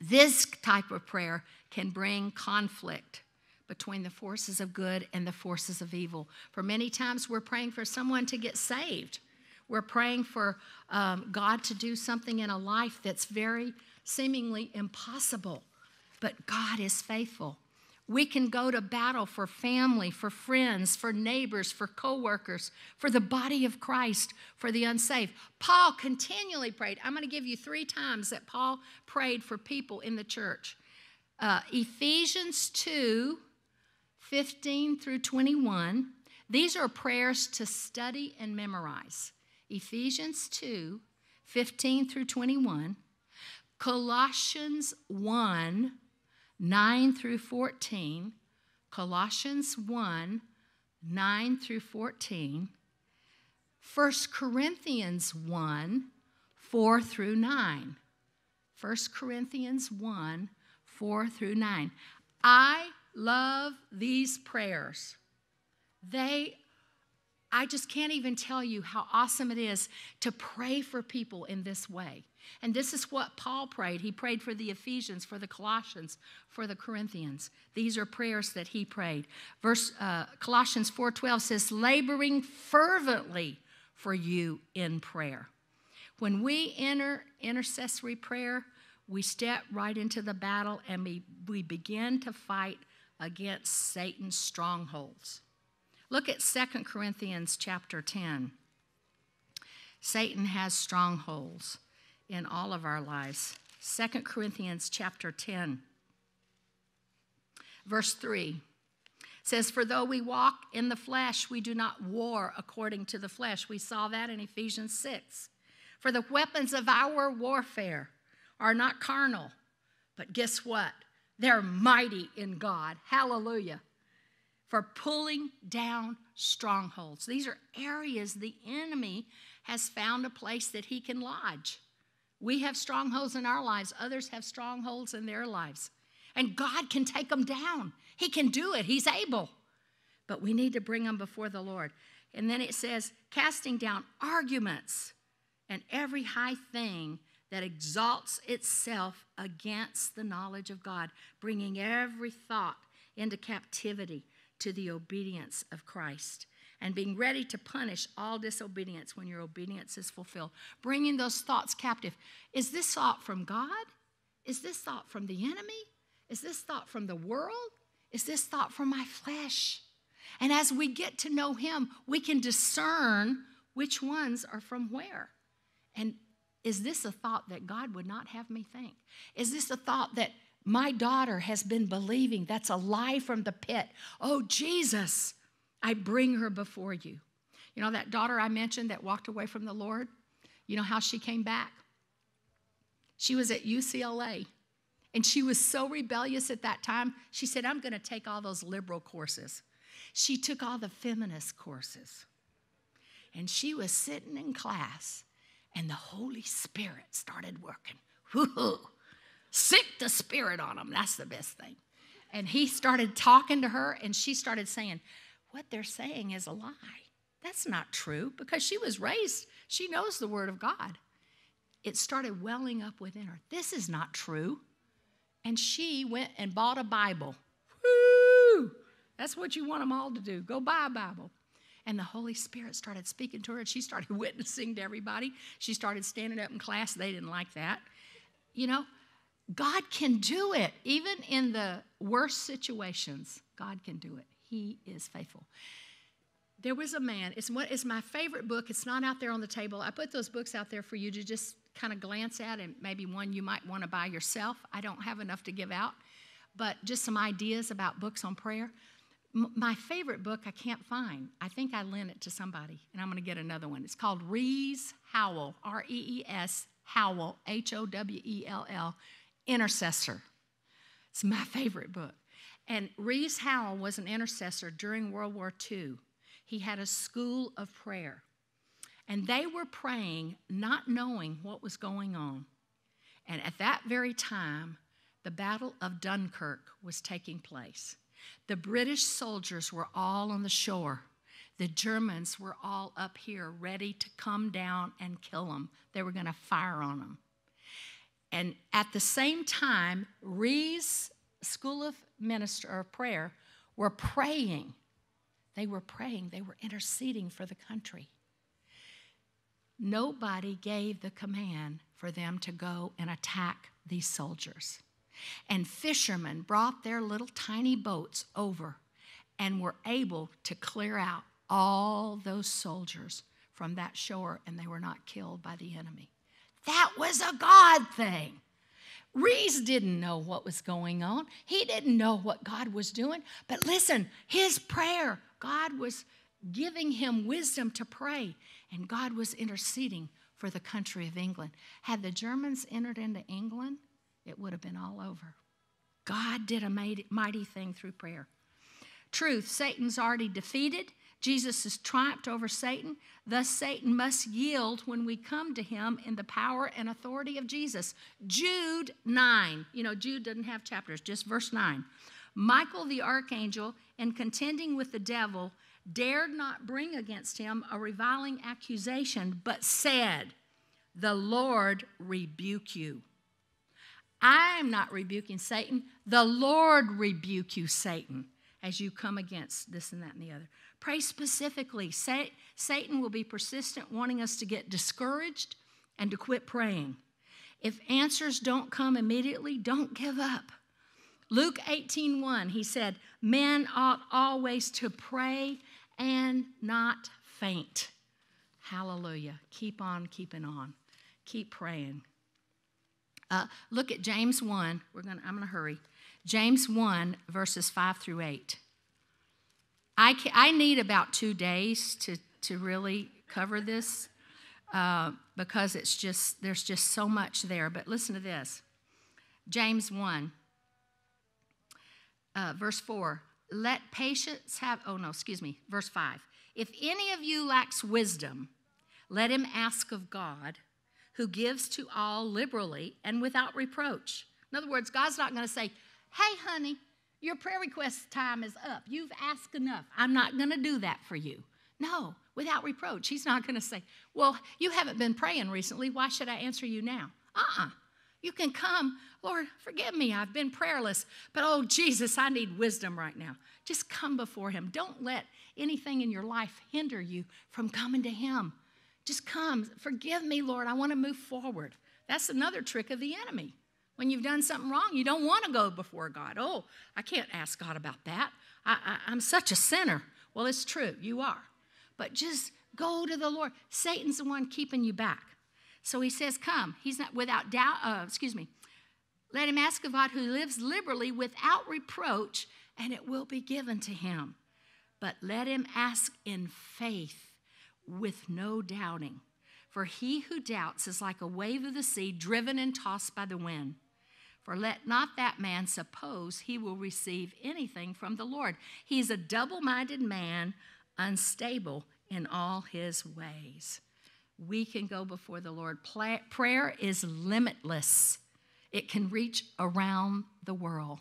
This type of prayer can bring conflict between the forces of good and the forces of evil. For many times, we're praying for someone to get saved. We're praying for um, God to do something in a life that's very seemingly impossible. But God is faithful. We can go to battle for family, for friends, for neighbors, for coworkers, for the body of Christ, for the unsaved. Paul continually prayed. I'm going to give you three times that Paul prayed for people in the church. Uh, Ephesians 2 15 through 21. These are prayers to study and memorize. Ephesians 2 15 through 21. Colossians 1 9 through 14, Colossians 1 9 through 14, 1 Corinthians 1 4 through 9. 1 Corinthians 1 4 through 9. I love these prayers. They I just can't even tell you how awesome it is to pray for people in this way. And this is what Paul prayed. He prayed for the Ephesians, for the Colossians, for the Corinthians. These are prayers that he prayed. Verse uh, Colossians 4:12 says, "Laboring fervently for you in prayer." When we enter intercessory prayer, we step right into the battle and we, we begin to fight against Satan's strongholds. Look at 2 Corinthians chapter 10. Satan has strongholds in all of our lives. 2 Corinthians chapter 10 verse 3 says for though we walk in the flesh we do not war according to the flesh. We saw that in Ephesians 6. For the weapons of our warfare are not carnal, but guess what? They're mighty in God. Hallelujah for pulling down strongholds. These are areas the enemy has found a place that he can lodge. We have strongholds in our lives, others have strongholds in their lives. And God can take them down. He can do it, He's able. But we need to bring them before the Lord. And then it says, casting down arguments and every high thing that exalts itself against the knowledge of God, bringing every thought into captivity to the obedience of Christ and being ready to punish all disobedience when your obedience is fulfilled. Bringing those thoughts captive. Is this thought from God? Is this thought from the enemy? Is this thought from the world? Is this thought from my flesh? And as we get to know Him, we can discern which ones are from where. And is this a thought that God would not have me think? Is this a thought that my daughter has been believing that's a lie from the pit. Oh, Jesus, I bring her before you. You know that daughter I mentioned that walked away from the Lord? You know how she came back? She was at UCLA and she was so rebellious at that time. She said, I'm going to take all those liberal courses. She took all the feminist courses. And she was sitting in class and the Holy Spirit started working. Woo-hoo sic the spirit on them. That's the best thing. And he started talking to her, and she started saying, What they're saying is a lie. That's not true because she was raised, she knows the Word of God. It started welling up within her. This is not true. And she went and bought a Bible. Woo! That's what you want them all to do. Go buy a Bible. And the Holy Spirit started speaking to her, and she started witnessing to everybody. She started standing up in class. They didn't like that. You know, God can do it. Even in the worst situations, God can do it. He is faithful. There was a man, it's, what, it's my favorite book. It's not out there on the table. I put those books out there for you to just kind of glance at, and maybe one you might want to buy yourself. I don't have enough to give out, but just some ideas about books on prayer. My favorite book I can't find. I think I lent it to somebody, and I'm going to get another one. It's called Rees Howell, R E E S Howell, H O W E L L Intercessor. It's my favorite book. And Rees Howell was an intercessor during World War II. He had a school of prayer. And they were praying, not knowing what was going on. And at that very time, the Battle of Dunkirk was taking place. The British soldiers were all on the shore. The Germans were all up here ready to come down and kill them. They were going to fire on them. And at the same time, Rees School of Minister or Prayer were praying. They were praying, they were interceding for the country. Nobody gave the command for them to go and attack these soldiers. And fishermen brought their little tiny boats over and were able to clear out all those soldiers from that shore, and they were not killed by the enemy. That was a God thing. Rees didn't know what was going on. He didn't know what God was doing. But listen, his prayer, God was giving him wisdom to pray, and God was interceding for the country of England. Had the Germans entered into England, it would have been all over. God did a mighty thing through prayer. Truth, Satan's already defeated. Jesus has triumphed over Satan. Thus, Satan must yield when we come to him in the power and authority of Jesus. Jude 9. You know, Jude doesn't have chapters, just verse 9. Michael the archangel, in contending with the devil, dared not bring against him a reviling accusation, but said, The Lord rebuke you. I'm not rebuking Satan. The Lord rebuke you, Satan, as you come against this and that and the other. Pray specifically. Satan will be persistent, wanting us to get discouraged and to quit praying. If answers don't come immediately, don't give up. Luke 18:1, he said, Men ought always to pray and not faint. Hallelujah. Keep on keeping on. Keep praying. Uh, look at James 1. We're gonna, I'm going to hurry. James 1, verses 5 through 8. I, can, I need about two days to, to really cover this uh, because it's just, there's just so much there. But listen to this James 1, uh, verse 4. Let patience have, oh no, excuse me, verse 5. If any of you lacks wisdom, let him ask of God, who gives to all liberally and without reproach. In other words, God's not going to say, hey, honey, your prayer request time is up. You've asked enough. I'm not going to do that for you. No, without reproach. He's not going to say, Well, you haven't been praying recently. Why should I answer you now? Uh uh-uh. uh You can come, Lord, forgive me. I've been prayerless. But oh, Jesus, I need wisdom right now. Just come before Him. Don't let anything in your life hinder you from coming to Him. Just come. Forgive me, Lord. I want to move forward. That's another trick of the enemy. When you've done something wrong, you don't want to go before God. Oh, I can't ask God about that. I, am such a sinner. Well, it's true, you are. But just go to the Lord. Satan's the one keeping you back. So he says, Come. He's not without doubt, uh, excuse me. Let him ask of God who lives liberally without reproach, and it will be given to him. But let him ask in faith with no doubting. For he who doubts is like a wave of the sea driven and tossed by the wind. For let not that man suppose he will receive anything from the Lord. He is a double minded man, unstable in all his ways. We can go before the Lord. Prayer is limitless, it can reach around the world.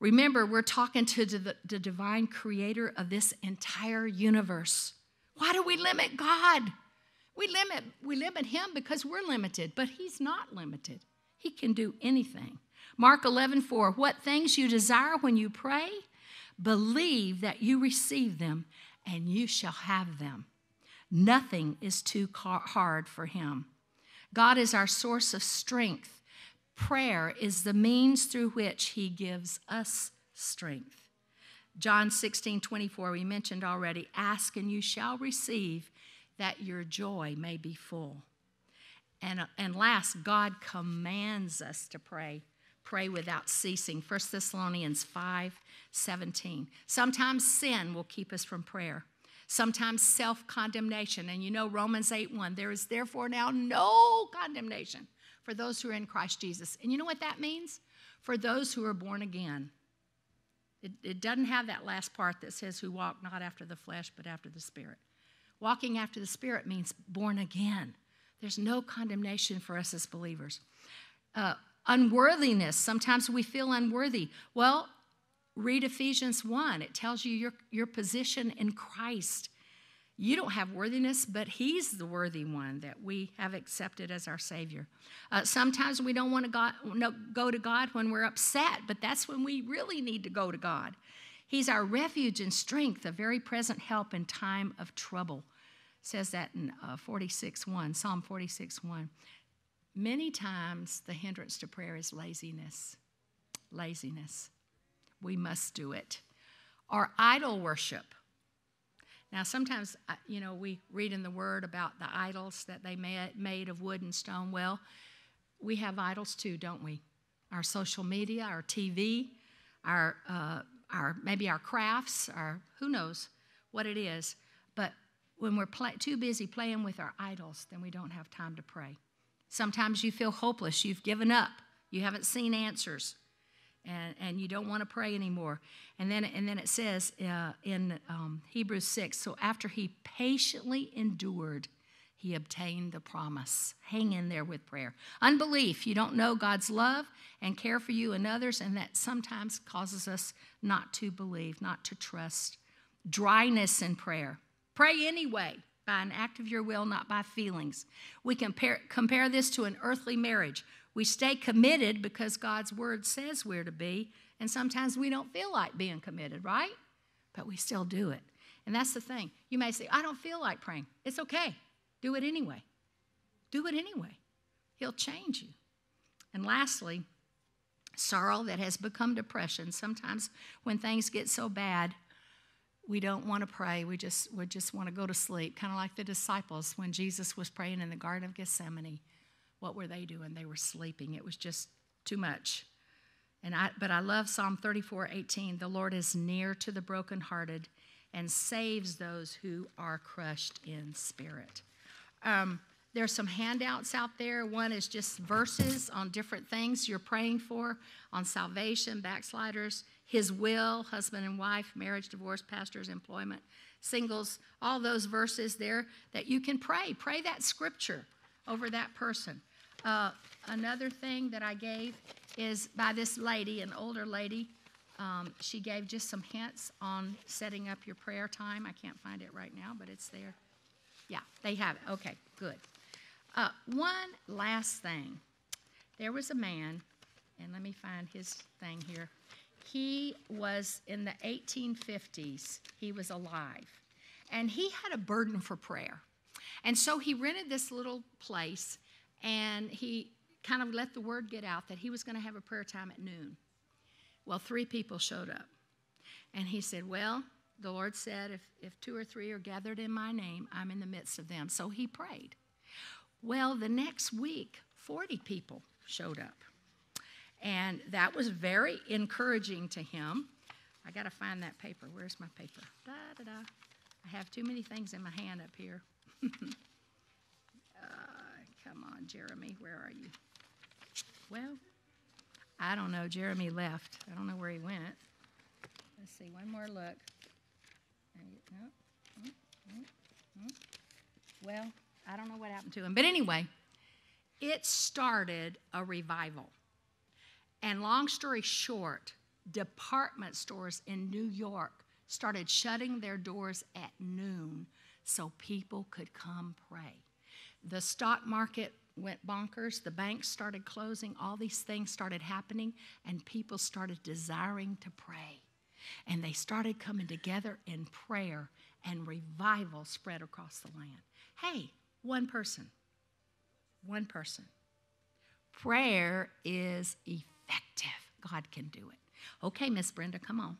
Remember, we're talking to the, the divine creator of this entire universe. Why do we limit God? We limit, we limit him because we're limited, but he's not limited. He can do anything. Mark 11, 4, what things you desire when you pray, believe that you receive them and you shall have them. Nothing is too hard for him. God is our source of strength. Prayer is the means through which he gives us strength. John 16, 24, we mentioned already ask and you shall receive that your joy may be full. And, and last, God commands us to pray. Pray without ceasing. 1 Thessalonians 5 17. Sometimes sin will keep us from prayer. Sometimes self condemnation. And you know, Romans 8 1, there is therefore now no condemnation for those who are in Christ Jesus. And you know what that means? For those who are born again. It, it doesn't have that last part that says, who walk not after the flesh, but after the Spirit. Walking after the Spirit means born again. There's no condemnation for us as believers. Uh, unworthiness, sometimes we feel unworthy. Well, read Ephesians 1. It tells you your, your position in Christ. You don't have worthiness, but He's the worthy one that we have accepted as our Savior. Uh, sometimes we don't want to go, no, go to God when we're upset, but that's when we really need to go to God. He's our refuge and strength, a very present help in time of trouble. It says that in uh, 46 1, Psalm 46 1. Many times the hindrance to prayer is laziness. Laziness. We must do it. Or idol worship. Now, sometimes, uh, you know, we read in the Word about the idols that they made of wood and stone. Well, we have idols too, don't we? Our social media, our TV, our, uh, our maybe our crafts, our who knows what it is. But when we're play, too busy playing with our idols, then we don't have time to pray. Sometimes you feel hopeless, you've given up, you haven't seen answers and, and you don't want to pray anymore. And then, and then it says uh, in um, Hebrews 6 so after he patiently endured, he obtained the promise. Hang in there with prayer. Unbelief, you don't know God's love and care for you and others, and that sometimes causes us not to believe, not to trust. Dryness in prayer. Pray anyway by an act of your will, not by feelings. We compare, compare this to an earthly marriage. We stay committed because God's word says we're to be, and sometimes we don't feel like being committed, right? But we still do it. And that's the thing. You may say, I don't feel like praying. It's okay. Do it anyway. Do it anyway. He'll change you. And lastly, sorrow that has become depression. Sometimes when things get so bad, we don't want to pray. We just, we just want to go to sleep, kind of like the disciples when Jesus was praying in the Garden of Gethsemane what were they doing? They were sleeping. It was just too much. And I, but I love Psalm 34 18. The Lord is near to the brokenhearted and saves those who are crushed in spirit. Um, there's some handouts out there. One is just verses on different things you're praying for on salvation, backsliders, His will, husband and wife, marriage, divorce, pastors, employment, singles, all those verses there that you can pray. Pray that scripture over that person. Uh, another thing that I gave is by this lady, an older lady. Um, she gave just some hints on setting up your prayer time. I can't find it right now, but it's there. Yeah, they have it. Okay, good. Uh, one last thing. There was a man, and let me find his thing here. He was in the 1850s, he was alive, and he had a burden for prayer. And so he rented this little place and he kind of let the word get out that he was going to have a prayer time at noon. Well, three people showed up. And he said, Well, the Lord said, if, if two or three are gathered in my name, I'm in the midst of them. So he prayed. Well, the next week, 40 people showed up. And that was very encouraging to him. I got to find that paper. Where's my paper? Da, da, da. I have too many things in my hand up here. Uh, come on, Jeremy, where are you? Well, I don't know. Jeremy left. I don't know where he went. Let's see, one more look. Mm, mm, mm. Well, I don't know what happened to him. But anyway, it started a revival. And long story short, department stores in New York started shutting their doors at noon so people could come pray. The stock market went bonkers, the banks started closing, all these things started happening, and people started desiring to pray. And they started coming together in prayer, and revival spread across the land. Hey, one person, one person. Prayer is effective. God can do it. Okay, Miss Brenda, come on.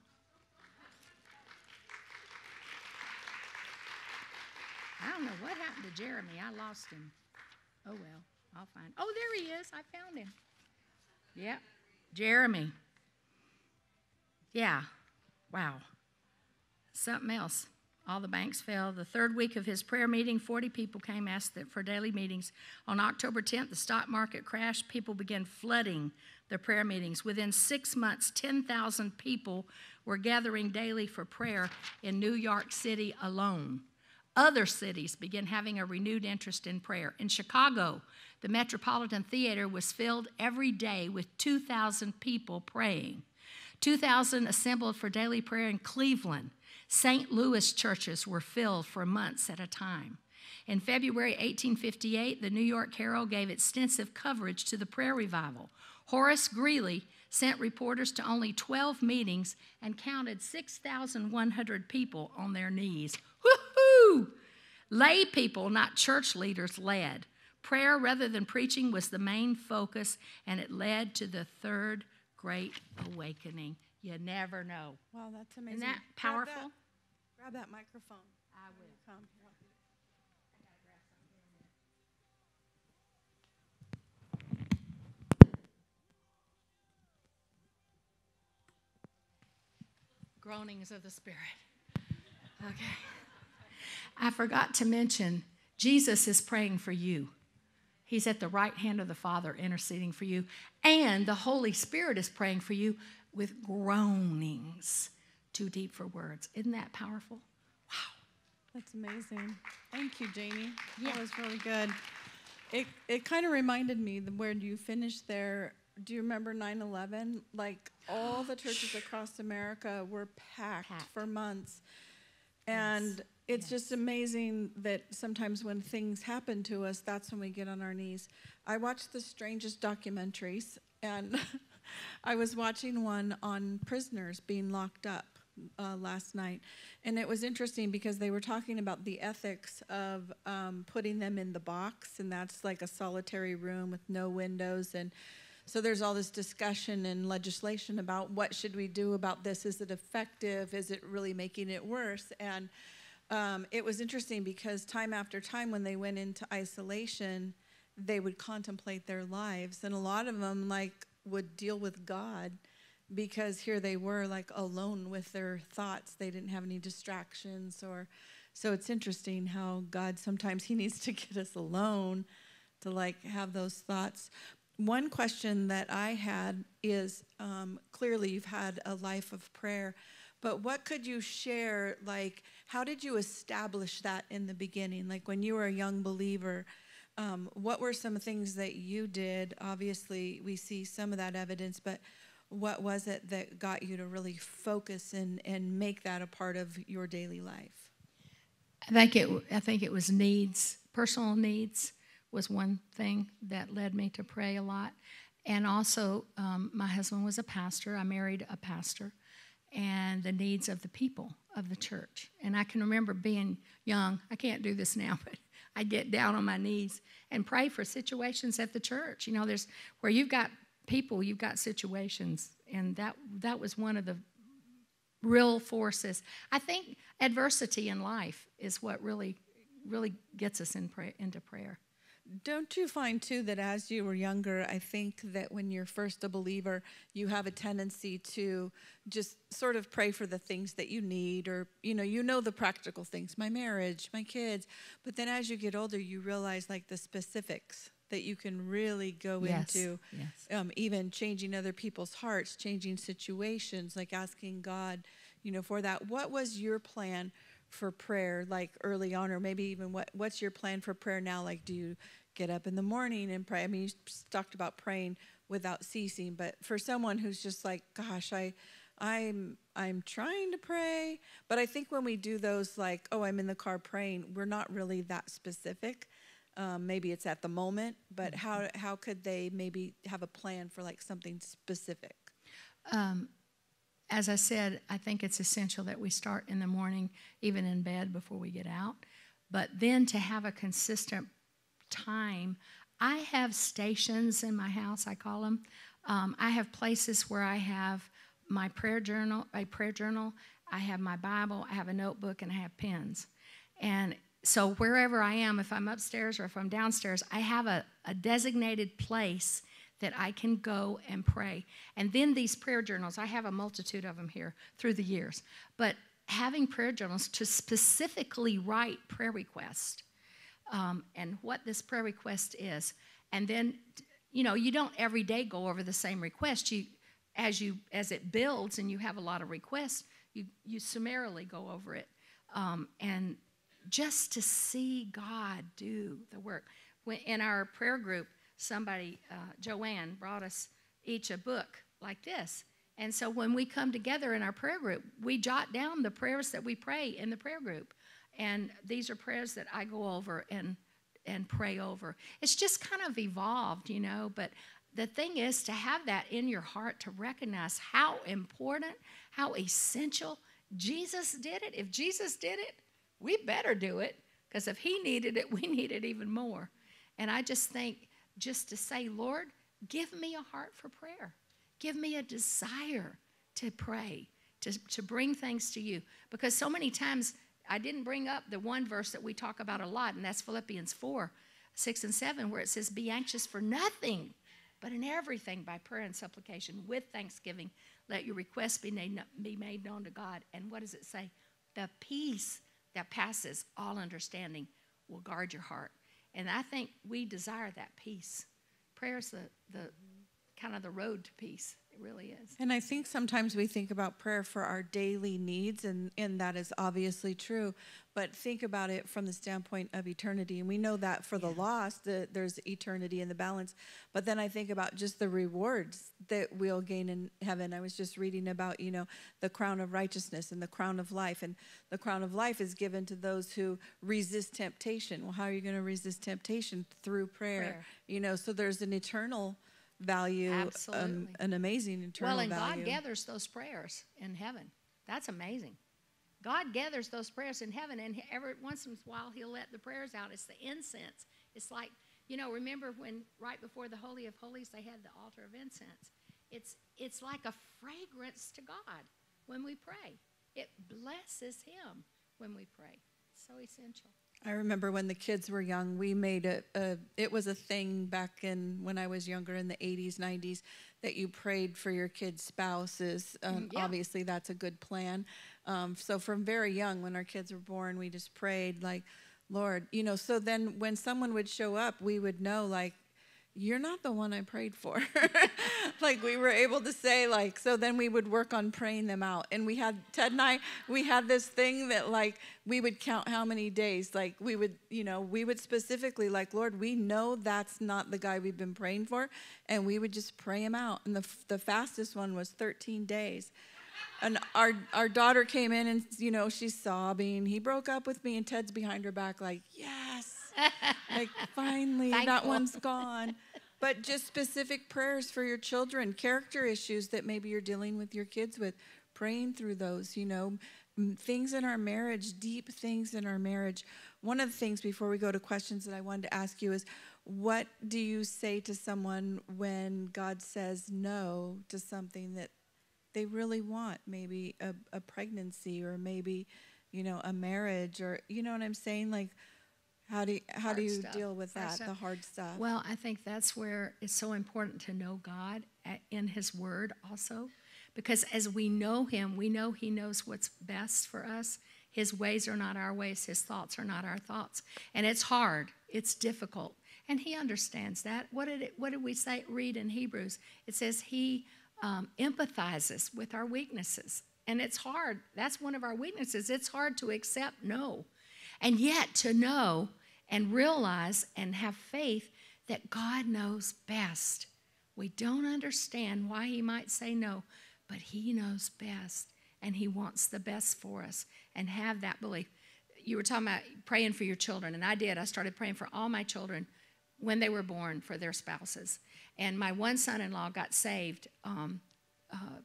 I don't know what happened to Jeremy. I lost him. Oh, well, I'll find. Oh, there he is. I found him. Yep. Jeremy. Yeah. Wow. Something else. All the banks fell. The third week of his prayer meeting, 40 people came, asked for daily meetings. On October 10th, the stock market crashed. People began flooding the prayer meetings. Within six months, 10,000 people were gathering daily for prayer in New York City alone Other cities began having a renewed interest in prayer. In Chicago, the Metropolitan Theater was filled every day with 2,000 people praying. 2,000 assembled for daily prayer in Cleveland. St. Louis churches were filled for months at a time. In February 1858, the New York Herald gave extensive coverage to the prayer revival. Horace Greeley sent reporters to only 12 meetings and counted 6,100 people on their knees. Lay people, not church leaders, led. Prayer rather than preaching was the main focus, and it led to the third great awakening. You never know. Wow, that's amazing. Isn't that Grab powerful? that- Grab that microphone. I will. Come. Groanings of the Spirit. Okay. I forgot to mention, Jesus is praying for you. He's at the right hand of the Father interceding for you. And the Holy Spirit is praying for you with groanings too deep for words. Isn't that powerful? Wow. That's amazing. Thank you, Janie. Yeah. That was really good. It it kind of reminded me where you finished there. Do you remember 9/11? Like all the churches across America were packed, Packed. for months, and it's Yes. just amazing that sometimes when things happen to us, that's when we get on our knees. I watched the strangest documentaries, and I was watching one on prisoners being locked up uh, last night, and it was interesting because they were talking about the ethics of um, putting them in the box, and that's like a solitary room with no windows, and so there's all this discussion and legislation about what should we do about this? Is it effective? Is it really making it worse? And um, it was interesting because time after time, when they went into isolation, they would contemplate their lives, and a lot of them like would deal with God because here they were like alone with their thoughts. They didn't have any distractions or so it's interesting how God sometimes he needs to get us alone to like have those thoughts. One question that I had is um, clearly you've had a life of prayer, but what could you share? Like, how did you establish that in the beginning? Like, when you were a young believer, um, what were some things that you did? Obviously, we see some of that evidence, but what was it that got you to really focus and, and make that a part of your daily life? I think it. I think it was needs, personal needs, was one thing that led me to pray a lot, and also um, my husband was a pastor. I married a pastor, and the needs of the people of the church. And I can remember being young. I can't do this now, but I get down on my knees and pray for situations at the church. You know, there's where you've got people, you've got situations, and that that was one of the real forces. I think adversity in life is what really, really gets us in pray, into prayer. Don't you find too that as you were younger, I think that when you're first a believer, you have a tendency to just sort of pray for the things that you need, or you know, you know the practical things, my marriage, my kids. But then as you get older, you realize like the specifics that you can really go Yes, into, yes. um, even changing other people's hearts, changing situations, like asking God, you know, for that. What was your plan? For prayer like early on or maybe even what what's your plan for prayer now? Like do you get up in the morning and pray? I mean you talked about praying without ceasing but for someone who's just like gosh i i'm i'm trying to pray but i think when we do those like oh i'm in the car praying we're not really that specific. Um, maybe it's at the moment but how how could they maybe have a plan for like something specific As I said, I think it's essential that we start in the morning, even in bed before we get out. But then to have a consistent time, I have stations in my house, I call them. Um, I have places where I have my prayer journal, a prayer journal, I have my Bible, I have a notebook, and I have pens. And so wherever I am, if I'm upstairs or if I'm downstairs, I have a, a designated place that I can go and pray. And then these prayer journals, I have a multitude of them here through the years. But having prayer journals to specifically write prayer requests um, and what this prayer request is. And then, you know, you don't every day go over the same request. You, as you as it builds and you have a lot of requests, you you summarily go over it. Um, and just to see God do the work. When, in our prayer group, somebody, uh, Joanne, brought us each a book like this. And so when we come together in our prayer group, we jot down the prayers that we pray in the prayer group. And these are prayers that I go over and and pray over. It's just kind of evolved, you know, but the thing is to have that in your heart to recognize how important, how essential Jesus did it. If Jesus did it, we better do it because if he needed it, we need it even more. And I just think just to say, Lord, give me a heart for prayer. Give me a desire to pray, to, to bring things to you. Because so many times I didn't bring up the one verse that we talk about a lot, and that's Philippians 4 6 and 7, where it says, Be anxious for nothing, but in everything by prayer and supplication with thanksgiving. Let your requests be made, be made known to God. And what does it say? The peace that passes all understanding will guard your heart. And I think we desire that peace. Prayer is the, the kind of the road to peace. It really is. And I think sometimes we think about prayer for our daily needs, and, and that is obviously true. But think about it from the standpoint of eternity. And we know that for the lost, the, there's eternity in the balance. But then I think about just the rewards that we'll gain in heaven. I was just reading about, you know, the crown of righteousness and the crown of life. And the crown of life is given to those who resist temptation. Well, how are you going to resist temptation? Through prayer. prayer. You know, so there's an eternal value, um, an amazing eternal Well, and value. God gathers those prayers in heaven. That's amazing. God gathers those prayers in heaven, and every once in a while, He'll let the prayers out. It's the incense. It's like, you know, remember when right before the Holy of Holies, they had the altar of incense? It's, it's like a fragrance to God when we pray. It blesses Him when we pray. It's so essential. I remember when the kids were young, we made a, a, it was a thing back in when I was younger in the 80s, 90s that you prayed for your kids' spouses. Um, mm, yeah. Obviously, that's a good plan. Um, so from very young, when our kids were born, we just prayed like, Lord, you know. So then when someone would show up, we would know like, you're not the one I prayed for. like we were able to say like so then we would work on praying them out. And we had Ted and I we had this thing that like we would count how many days like we would you know we would specifically like Lord we know that's not the guy we've been praying for and we would just pray him out. And the the fastest one was 13 days. And our our daughter came in and you know she's sobbing. He broke up with me and Ted's behind her back like, "Yes." like finally Thankful. that one's gone but just specific prayers for your children, character issues that maybe you're dealing with your kids with, praying through those, you know, things in our marriage, deep things in our marriage. One of the things before we go to questions that I wanted to ask you is what do you say to someone when God says no to something that they really want? Maybe a, a pregnancy or maybe, you know, a marriage or, you know what I'm saying? Like, how do you, how do you stuff. deal with that, the hard stuff? Well, I think that's where it's so important to know God in His Word also, because as we know Him, we know He knows what's best for us. His ways are not our ways. His thoughts are not our thoughts, and it's hard. It's difficult, and He understands that. What did it, what did we say? Read in Hebrews. It says He um, empathizes with our weaknesses, and it's hard. That's one of our weaknesses. It's hard to accept no. And yet to know and realize and have faith that God knows best. We don't understand why He might say no, but He knows best and He wants the best for us and have that belief. You were talking about praying for your children, and I did. I started praying for all my children when they were born for their spouses. And my one son in law got saved. Um, uh,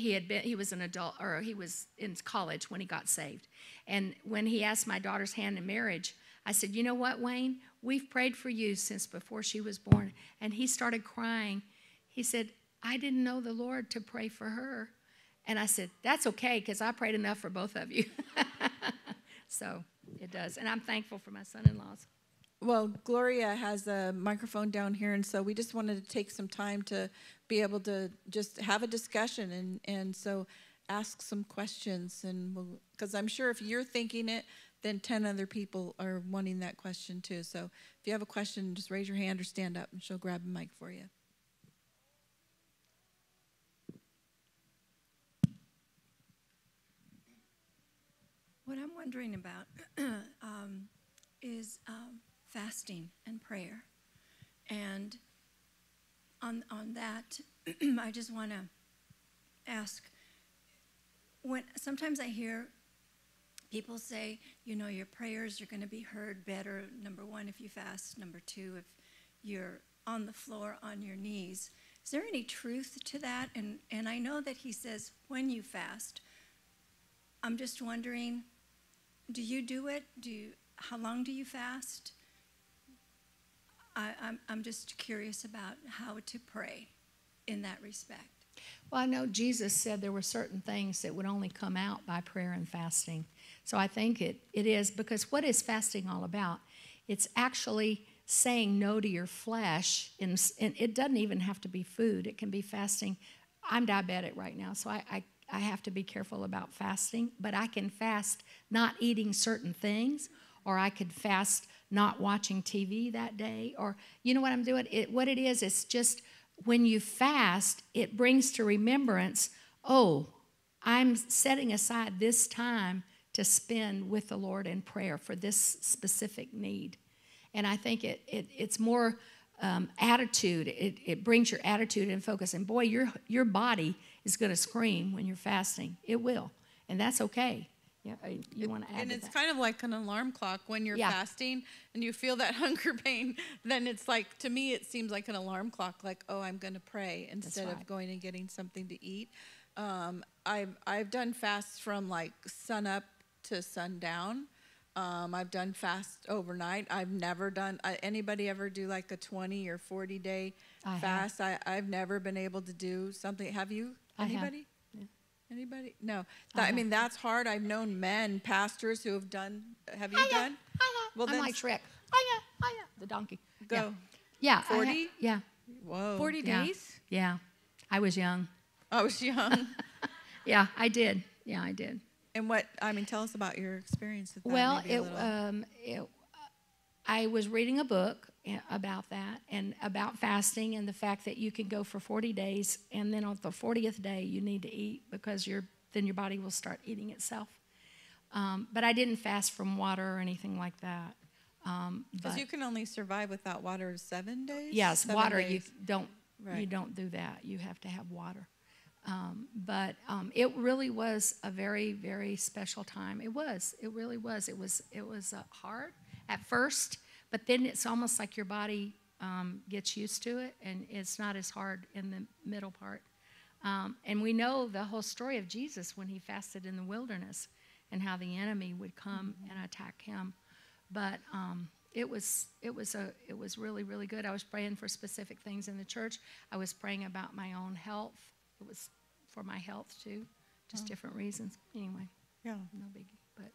he had been he was an adult or he was in college when he got saved and when he asked my daughter's hand in marriage I said, You know what, Wayne? We've prayed for you since before she was born. And he started crying. He said, I didn't know the Lord to pray for her. And I said, That's okay because I prayed enough for both of you. so it does. And I'm thankful for my son in laws. Well, Gloria has a microphone down here, and so we just wanted to take some time to be able to just have a discussion and, and so ask some questions. And because we'll, I'm sure if you're thinking it, then 10 other people are wanting that question too. So if you have a question, just raise your hand or stand up and she'll grab a mic for you. What I'm wondering about is um, fasting and prayer. And on, on that, I just want to ask when sometimes I hear people say, you know, your prayers are going to be heard better, number one, if you fast, number two, if you're on the floor on your knees. Is there any truth to that? And, and I know that he says when you fast. I'm just wondering, do you do it? Do you, how long do you fast? I, I'm, I'm just curious about how to pray in that respect. Well, I know Jesus said there were certain things that would only come out by prayer and fasting. So I think it, it is because what is fasting all about? It's actually saying no to your flesh, and, and it doesn't even have to be food, it can be fasting. I'm diabetic right now, so I, I, I have to be careful about fasting, but I can fast not eating certain things, or I could fast not watching TV that day, or you know what I'm doing? It, what it is, it's just when you fast, it brings to remembrance, oh, I'm setting aside this time to spend with the Lord in prayer for this specific need. And I think it, it it's more um, attitude. It, it brings your attitude and focus. And boy, your, your body is going to scream when you're fasting. It will. And that's okay. Yeah, uh, you want to add and to it's that? kind of like an alarm clock when you're Yeah. fasting and you feel that hunger pain then it's like to me it seems like an alarm clock like oh i'm going to pray instead right. of going and getting something to eat um, I've, I've done fasts from like sun up to sundown um, i've done fast overnight i've never done uh, anybody ever do like a 20 or 40 day I have. fast I, i've never been able to do something have you I have. anybody Anybody? No. I That, I have. mean, that's hard. I've known men, pastors who have done. Have you Hiya, done? hiya. Well, I'm then like Shrek. Hiya, hiya. The donkey. Go. Yeah. Yeah. I ha- 40? yeah. Whoa. 40 Yeah. days? Yeah. I was young. I was young. Yeah, I did. Yeah, I did. And what? I mean, tell us about your experience with that. Well, it, um, it, I was reading a book eh, about that and about fasting and the fact that you can go for 40 days and then on the 40th day you need to eat because your then your body will start eating itself. Um, but I didn't fast from water or anything like that. Um, Because but you can only survive without water seven days. yes, Seven water you don't Right. you don't do that. You have to have water. Um, but um, it really was a very very special time. It was. It really was. It was. It was uh, hard at first, but then it's almost like your body um, gets used to it, and it's not as hard in the middle part. Um, and we know the whole story of Jesus when he fasted in the wilderness, and how the enemy would come and attack him. But um, it was it was a it was really really good. I was praying for specific things in the church. I was praying about my own health. It was for my health too, just different reasons. Anyway, Yeah. no biggie. But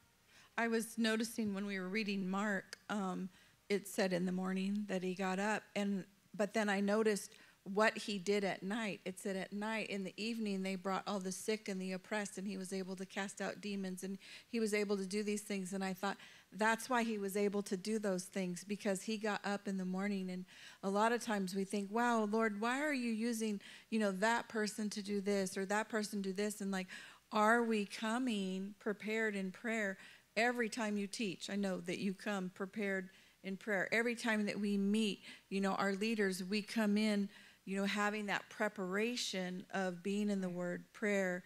I was noticing when we were reading Mark, um, it said in the morning that he got up, and but then I noticed what he did at night. It said at night, in the evening, they brought all the sick and the oppressed, and he was able to cast out demons, and he was able to do these things. And I thought that's why he was able to do those things because he got up in the morning. And a lot of times we think, "Wow, Lord, why are you using you know that person to do this or that person do this?" And like, are we coming prepared in prayer? every time you teach. I know that you come prepared in prayer. Every time that we meet, you know, our leaders, we come in, you know, having that preparation of being in the word, prayer,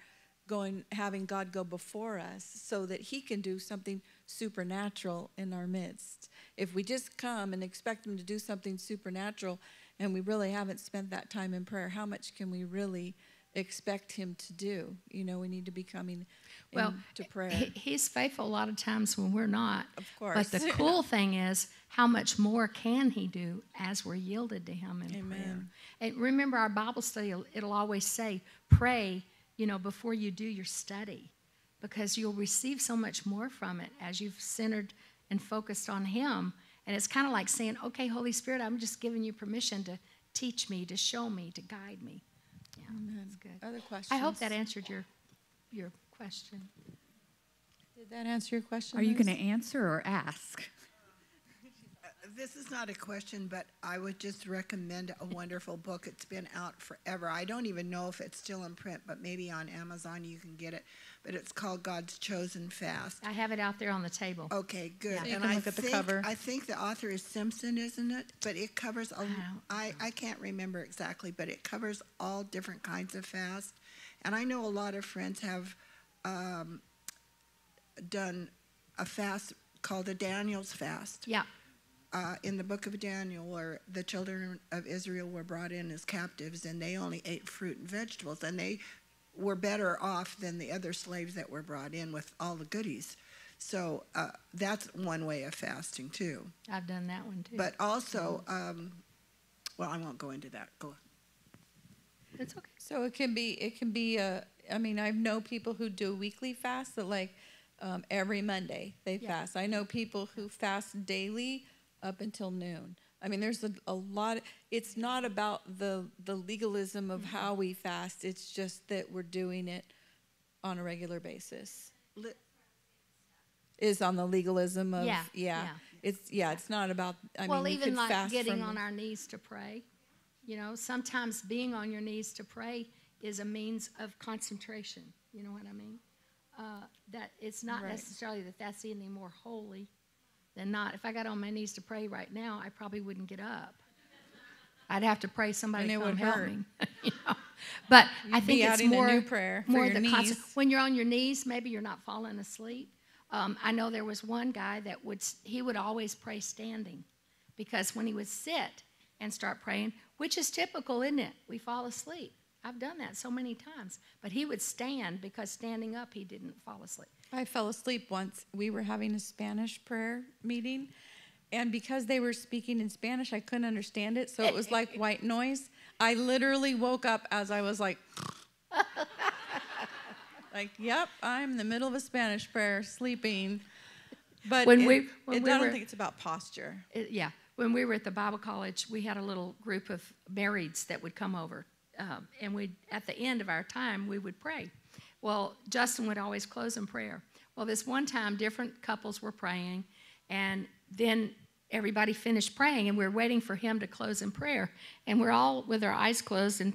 going, having God go before us so that He can do something supernatural in our midst. If we just come and expect Him to do something supernatural and we really haven't spent that time in prayer, how much can we really expect Him to do? You know, we need to be coming well, to prayer. he's faithful a lot of times when we're not. Of course But the cool thing is, how much more can he do as we're yielded to him in prayer? And remember, our Bible study, it'll always say, pray, you know, before you do your study, because you'll receive so much more from it as you've centered and focused on him. And it's kind of like saying, okay, Holy Spirit, I'm just giving you permission to teach me, to show me, to guide me. Yeah, that's good. Other questions? I hope that answered your, your question. Did that answer your question? Are you going to answer or ask? This is not a question, but I would just recommend a wonderful book. It's been out forever. I don't even know if it's still in print, but maybe on Amazon you can get it. But it's called God's Chosen Fast. I have it out there on the table. Okay, good. Yeah. You and can I look at the think, cover. I think the author is Simpson, isn't it? But it covers a, don't I, I can't remember exactly, but it covers all different kinds of fast. And I know a lot of friends have um, done a fast called the Daniel's fast. Yeah, uh, in the book of Daniel, where the children of Israel were brought in as captives and they only ate fruit and vegetables, and they were better off than the other slaves that were brought in with all the goodies. So uh, that's one way of fasting too. I've done that one too. But also, um, well, I won't go into that. Go. On. it's okay. So it can be, it can be a, I mean, I know people who do weekly fast that like um, every Monday they Yeah. fast. I know people who fast daily up until noon. I mean, there's a, a lot, it's not about the, the legalism of how we fast. It's just that we're doing it on a regular basis. Li- Is on the legalism of, Yeah, yeah. yeah. It's, yeah, it's not about, I well, mean, even like getting on our knees to pray. You know, sometimes being on your knees to pray is a means of concentration. You know what I mean? Uh, that it's not Right. necessarily that that's any more holy than not. If I got on my knees to pray right now, I probably wouldn't get up. I'd have to pray somebody And it come would help hurt. me. you know? But I You'd think it's more new prayer more the knees. when you're on your knees, maybe you're not falling asleep. Um, I know there was one guy that would he would always pray standing, because when he would sit and start praying, which is typical, isn't it? We fall asleep. I've done that so many times, but he would stand because standing up he didn't fall asleep. I fell asleep once. We were having a Spanish prayer meeting, and because they were speaking in Spanish, I couldn't understand it. So it was like white noise. I literally woke up as I was like, like, yep, I'm in the middle of a Spanish prayer, sleeping. But When it, we- when it- we I don't were- think it's about posture. It- yeah, when we were at the Bible college, we had a little group of marrieds that would come over, um, and we at the end of our time we would pray. Well, Justin would always close in prayer. Well, this one time, different couples were praying, and then everybody finished praying, and we are waiting for him to close in prayer, and we're all with our eyes closed, and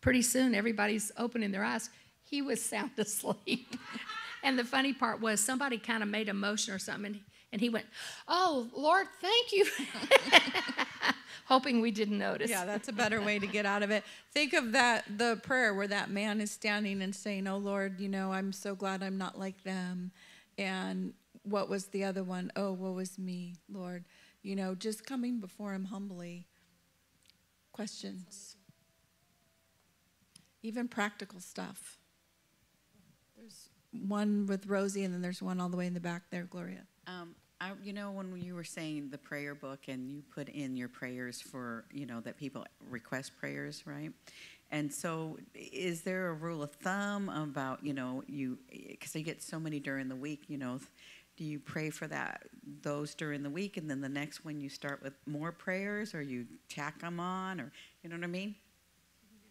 pretty soon everybody's opening their eyes. He was sound asleep. And the funny part was somebody kind of made a motion or something, and, and he went, "Oh Lord, thank you," hoping we didn't notice. Yeah, that's a better way to get out of it. Think of that the prayer where that man is standing and saying, "Oh Lord, you know, I'm so glad I'm not like them." And what was the other one? Oh, what was me, Lord? You know, just coming before him humbly. Questions. Even practical stuff. There's one with Rosie and then there's one all the way in the back there, Gloria. Um, I, you know, when you were saying the prayer book and you put in your prayers for, you know, that people request prayers, right? And so, is there a rule of thumb about, you know, you, because you get so many during the week, you know, do you pray for that, those during the week, and then the next one you start with more prayers, or you tack them on, or, you know what I mean?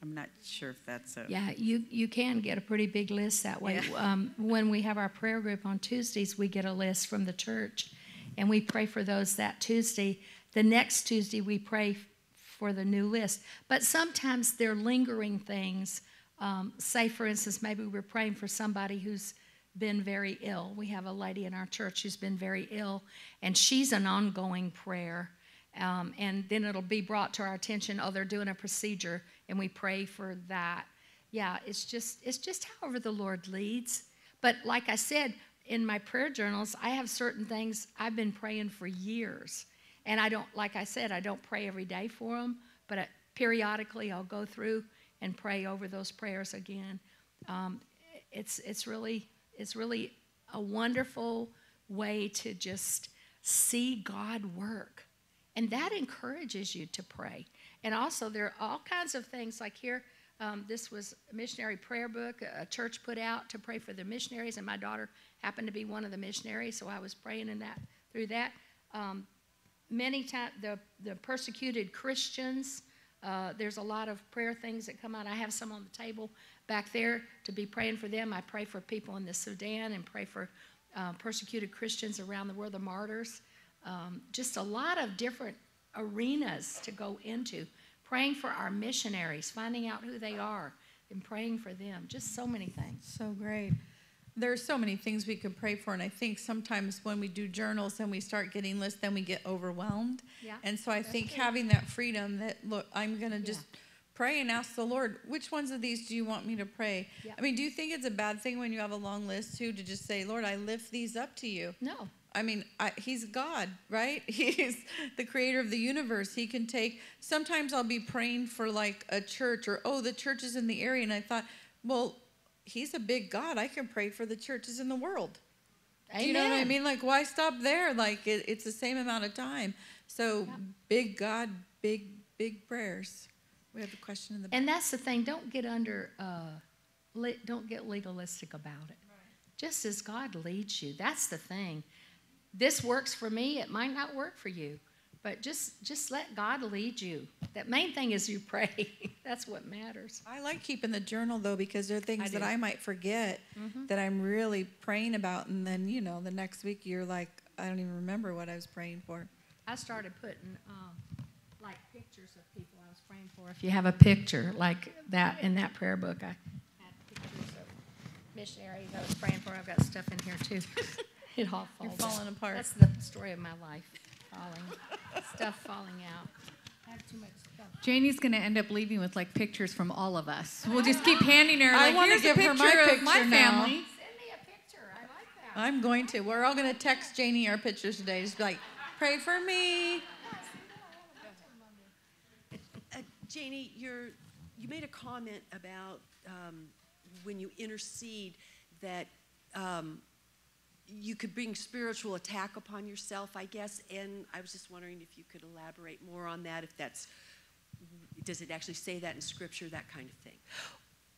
I'm not sure if that's a. Yeah, you, you can get a pretty big list that way. Yeah. Um, when we have our prayer group on Tuesdays, we get a list from the church, and we pray for those that Tuesday. The next Tuesday, we pray for the new list. But sometimes they're lingering things. Um, say, for instance, maybe we're praying for somebody who's been very ill. We have a lady in our church who's been very ill, and she's an ongoing prayer. Um, and then it'll be brought to our attention. Oh, they're doing a procedure, and we pray for that. Yeah, it's just it's just however the Lord leads. But like I said in my prayer journals, I have certain things I've been praying for years, and I don't like I said I don't pray every day for them, but I, periodically I'll go through and pray over those prayers again. Um, it's it's really it's really a wonderful way to just see God work. And that encourages you to pray. And also, there are all kinds of things like here. Um, this was a missionary prayer book a church put out to pray for the missionaries, and my daughter happened to be one of the missionaries, so I was praying in that through that. Um, many times, the the persecuted Christians. Uh, there's a lot of prayer things that come out. I have some on the table back there to be praying for them. I pray for people in the Sudan and pray for uh, persecuted Christians around the world, the martyrs. um, just a lot of different arenas to go into. Praying for our missionaries, finding out who they are, and praying for them. Just so many things. So great. There's so many things we could pray for, and I think sometimes when we do journals and we start getting lists, then we get overwhelmed. Yeah, And so I think having that freedom that look, I'm gonna just pray and ask the Lord, which ones of these do you want me to pray? Yeah. I mean, do you think it's a bad thing when you have a long list too to just say, Lord, I lift these up to you? No, I mean, I, he's God, right? He's the creator of the universe. He can take. Sometimes I'll be praying for like a church or, oh, the church is in the area. And I thought, well, he's a big God. I can pray for the churches in the world. Do you know what I mean? Like, why stop there? Like, it, it's the same amount of time. So, Yeah. big God, big, big prayers. We have a question in the back. And that's the thing. Don't get under. Uh, le- don't get legalistic about it. Just as God leads you. That's the thing. This works for me. It might not work for you, but just just let God lead you. That main thing is you pray. that's what matters. I like keeping the journal though because there are things I that. I might forget that I'm really praying about, and then you know the next week you're like, I don't even remember what I was praying for. I started putting um, like pictures of people I was praying for. If you have a picture like that in that prayer book, I had pictures of missionaries I was praying for. I've got stuff in here too. it all falls You're falling apart. That's the story of my life. Falling, stuff falling out. I have too much stuff. Janie's going to end up leaving with like pictures from all of us. We'll just keep handing her I like, wanna here's give a her picture my of my picture now." family. Send me a picture. I like that. I'm going to. We're all going to text Janie our pictures today. Just be like, pray for me. Uh, Janie, you're, you made a comment about um, when you intercede that um, you could bring spiritual attack upon yourself, I guess. And I was just wondering if you could elaborate more on that, if that's, does it actually say that in Scripture, that kind of thing?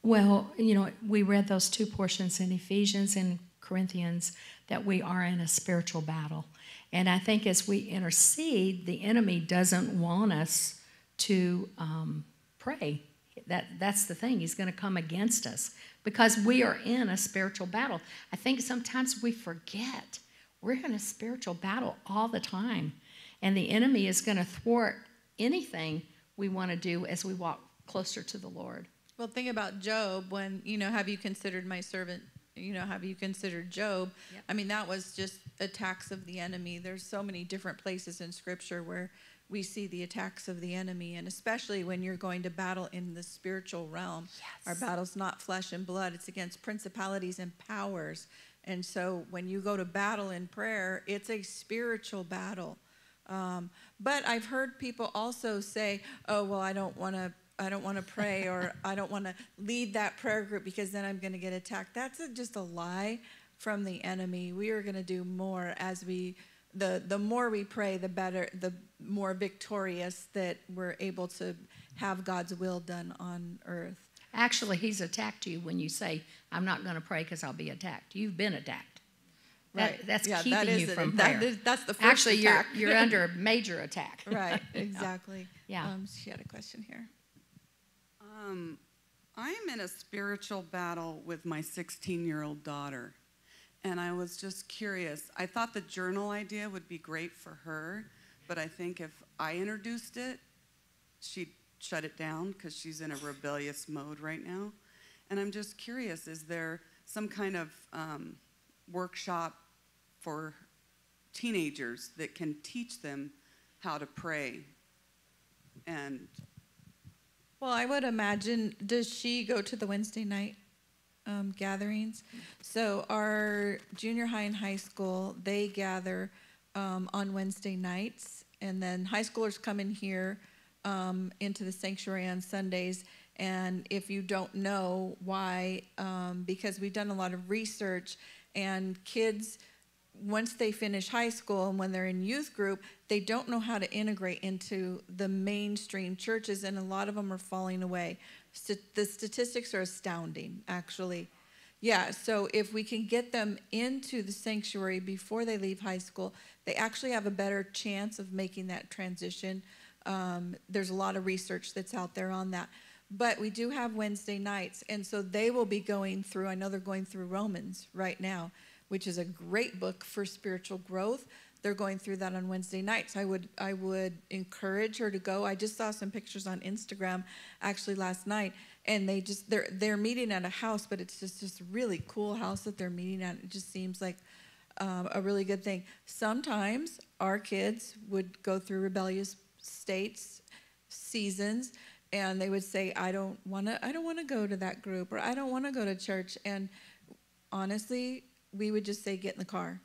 Well, you know, we read those two portions in Ephesians and Corinthians that we are in a spiritual battle. And I think as we intercede, the enemy doesn't want us to um, pray. That, that's the thing. He's going to come against us because we are in a spiritual battle. I think sometimes we forget we're in a spiritual battle all the time. And the enemy is going to thwart anything we want to do as we walk closer to the Lord. Well, think about Job when, you know, have you considered my servant? You know, have you considered Job? Yep. I mean, that was just attacks of the enemy. There's so many different places in scripture where we see the attacks of the enemy, and especially when you're going to battle in the spiritual realm. Our battle's not flesh and blood, it's against principalities and powers. And so when you go to battle in prayer, it's a spiritual battle. Um, but I've heard people also say, "Oh, well, I don't want to. I don't want to pray, or I don't want to lead that prayer group because then I'm going to get attacked." That's a, just a lie from the enemy. We are going to do more as we. The, the more we pray, the better, the more victorious that we're able to have God's will done on earth. Actually, he's attacked you when you say, I'm not going to pray because I'll be attacked. You've been attacked. That- Right. that's Yeah, keeping that is you from That prayer. is- that's the first Actually, attack. you're, you're under a major attack. right, exactly. Yeah. Um, she had a question here. Um, I'm in a spiritual battle with my 16 year old daughter. And I was just curious. I thought the journal idea would be great for her, but I think if I introduced it, she'd shut it down because she's in a rebellious mode right now. And I'm just curious is there some kind of um, workshop for teenagers that can teach them how to pray and Well, I would imagine, does she go to the Wednesday night um, gatherings? So our junior high and high school, they gather um, on Wednesday nights, and then high schoolers come in here um, into the sanctuary on Sundays. And if you don't know why, um, because we've done a lot of research, and kids once they finish high school and when they're in youth group, they don't know how to integrate into the mainstream churches, and a lot of them are falling away. St- the statistics are astounding, actually. Yeah, so if we can get them into the sanctuary before they leave high school, they actually have a better chance of making that transition. Um, there's a lot of research that's out there on that. But we do have Wednesday nights, and so they will be going through, I know they're going through Romans right now, which is a great book for spiritual growth. They're going through that on Wednesday nights. I would I would encourage her to go. I just saw some pictures on Instagram actually last night, and they just they're they're meeting at a house, but it's just this really cool house that they're meeting at. It just seems like um, a really good thing. Sometimes our kids would go through rebellious states, seasons, and they would say, "I don't want to. I don't want to go to that group, or I don't want to go to church." And honestly, we would just say, "Get in the car."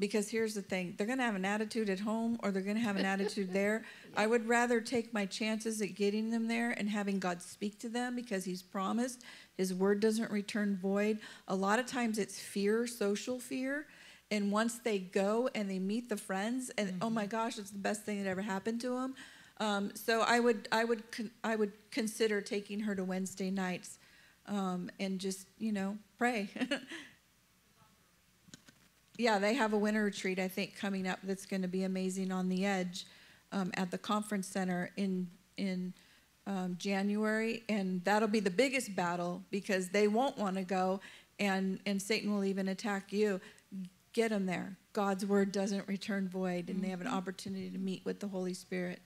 Because here's the thing, they're going to have an attitude at home or they're going to have an attitude there. I would rather take my chances at getting them there and having God speak to them because He's promised His word doesn't return void. A lot of times it's fear, social fear. And once they go and they meet the friends, and oh my gosh, it's the best thing that ever happened to them. Um, so I would, I would, con- I would consider taking her to Wednesday nights, um, and just you know pray. yeah, they have a winter retreat I think coming up that's going to be amazing on the edge, um, at the conference center in in um, January, and that'll be the biggest battle because they won't want to go, and and Satan will even attack you. Get them there. God's word doesn't return void, and they have an opportunity to meet with the Holy Spirit.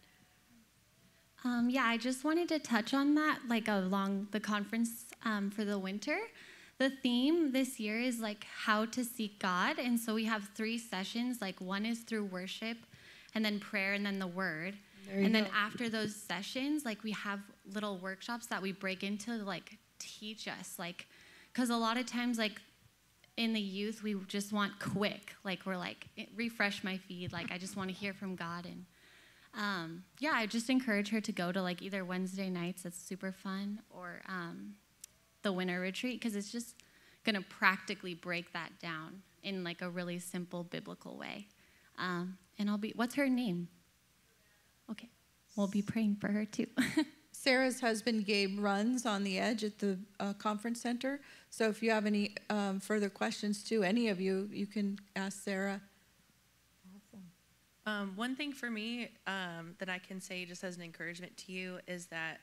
Um, yeah, I just wanted to touch on that, like along the conference um, for the winter. The theme this year is like how to seek God. And so we have three sessions like one is through worship, and then prayer, and then the word. And then after those sessions, like we have little workshops that we break into like teach us, like, because a lot of times, like, in the youth, we just want quick. Like, we're like, "Eh, refresh my feed. Like, I just want to hear from God. And um, yeah, I just encourage her to go to like either Wednesday nights, that's super fun, or um, the winter retreat, because it's just going to practically break that down in like a really simple biblical way. Um, and I'll be, what's her name? Okay, we'll be praying for her too. Sarah's husband Gabe runs on the edge at the uh, conference center. So if you have any um, further questions to any of you, you can ask Sarah. Um, one thing for me um, that I can say just as an encouragement to you is that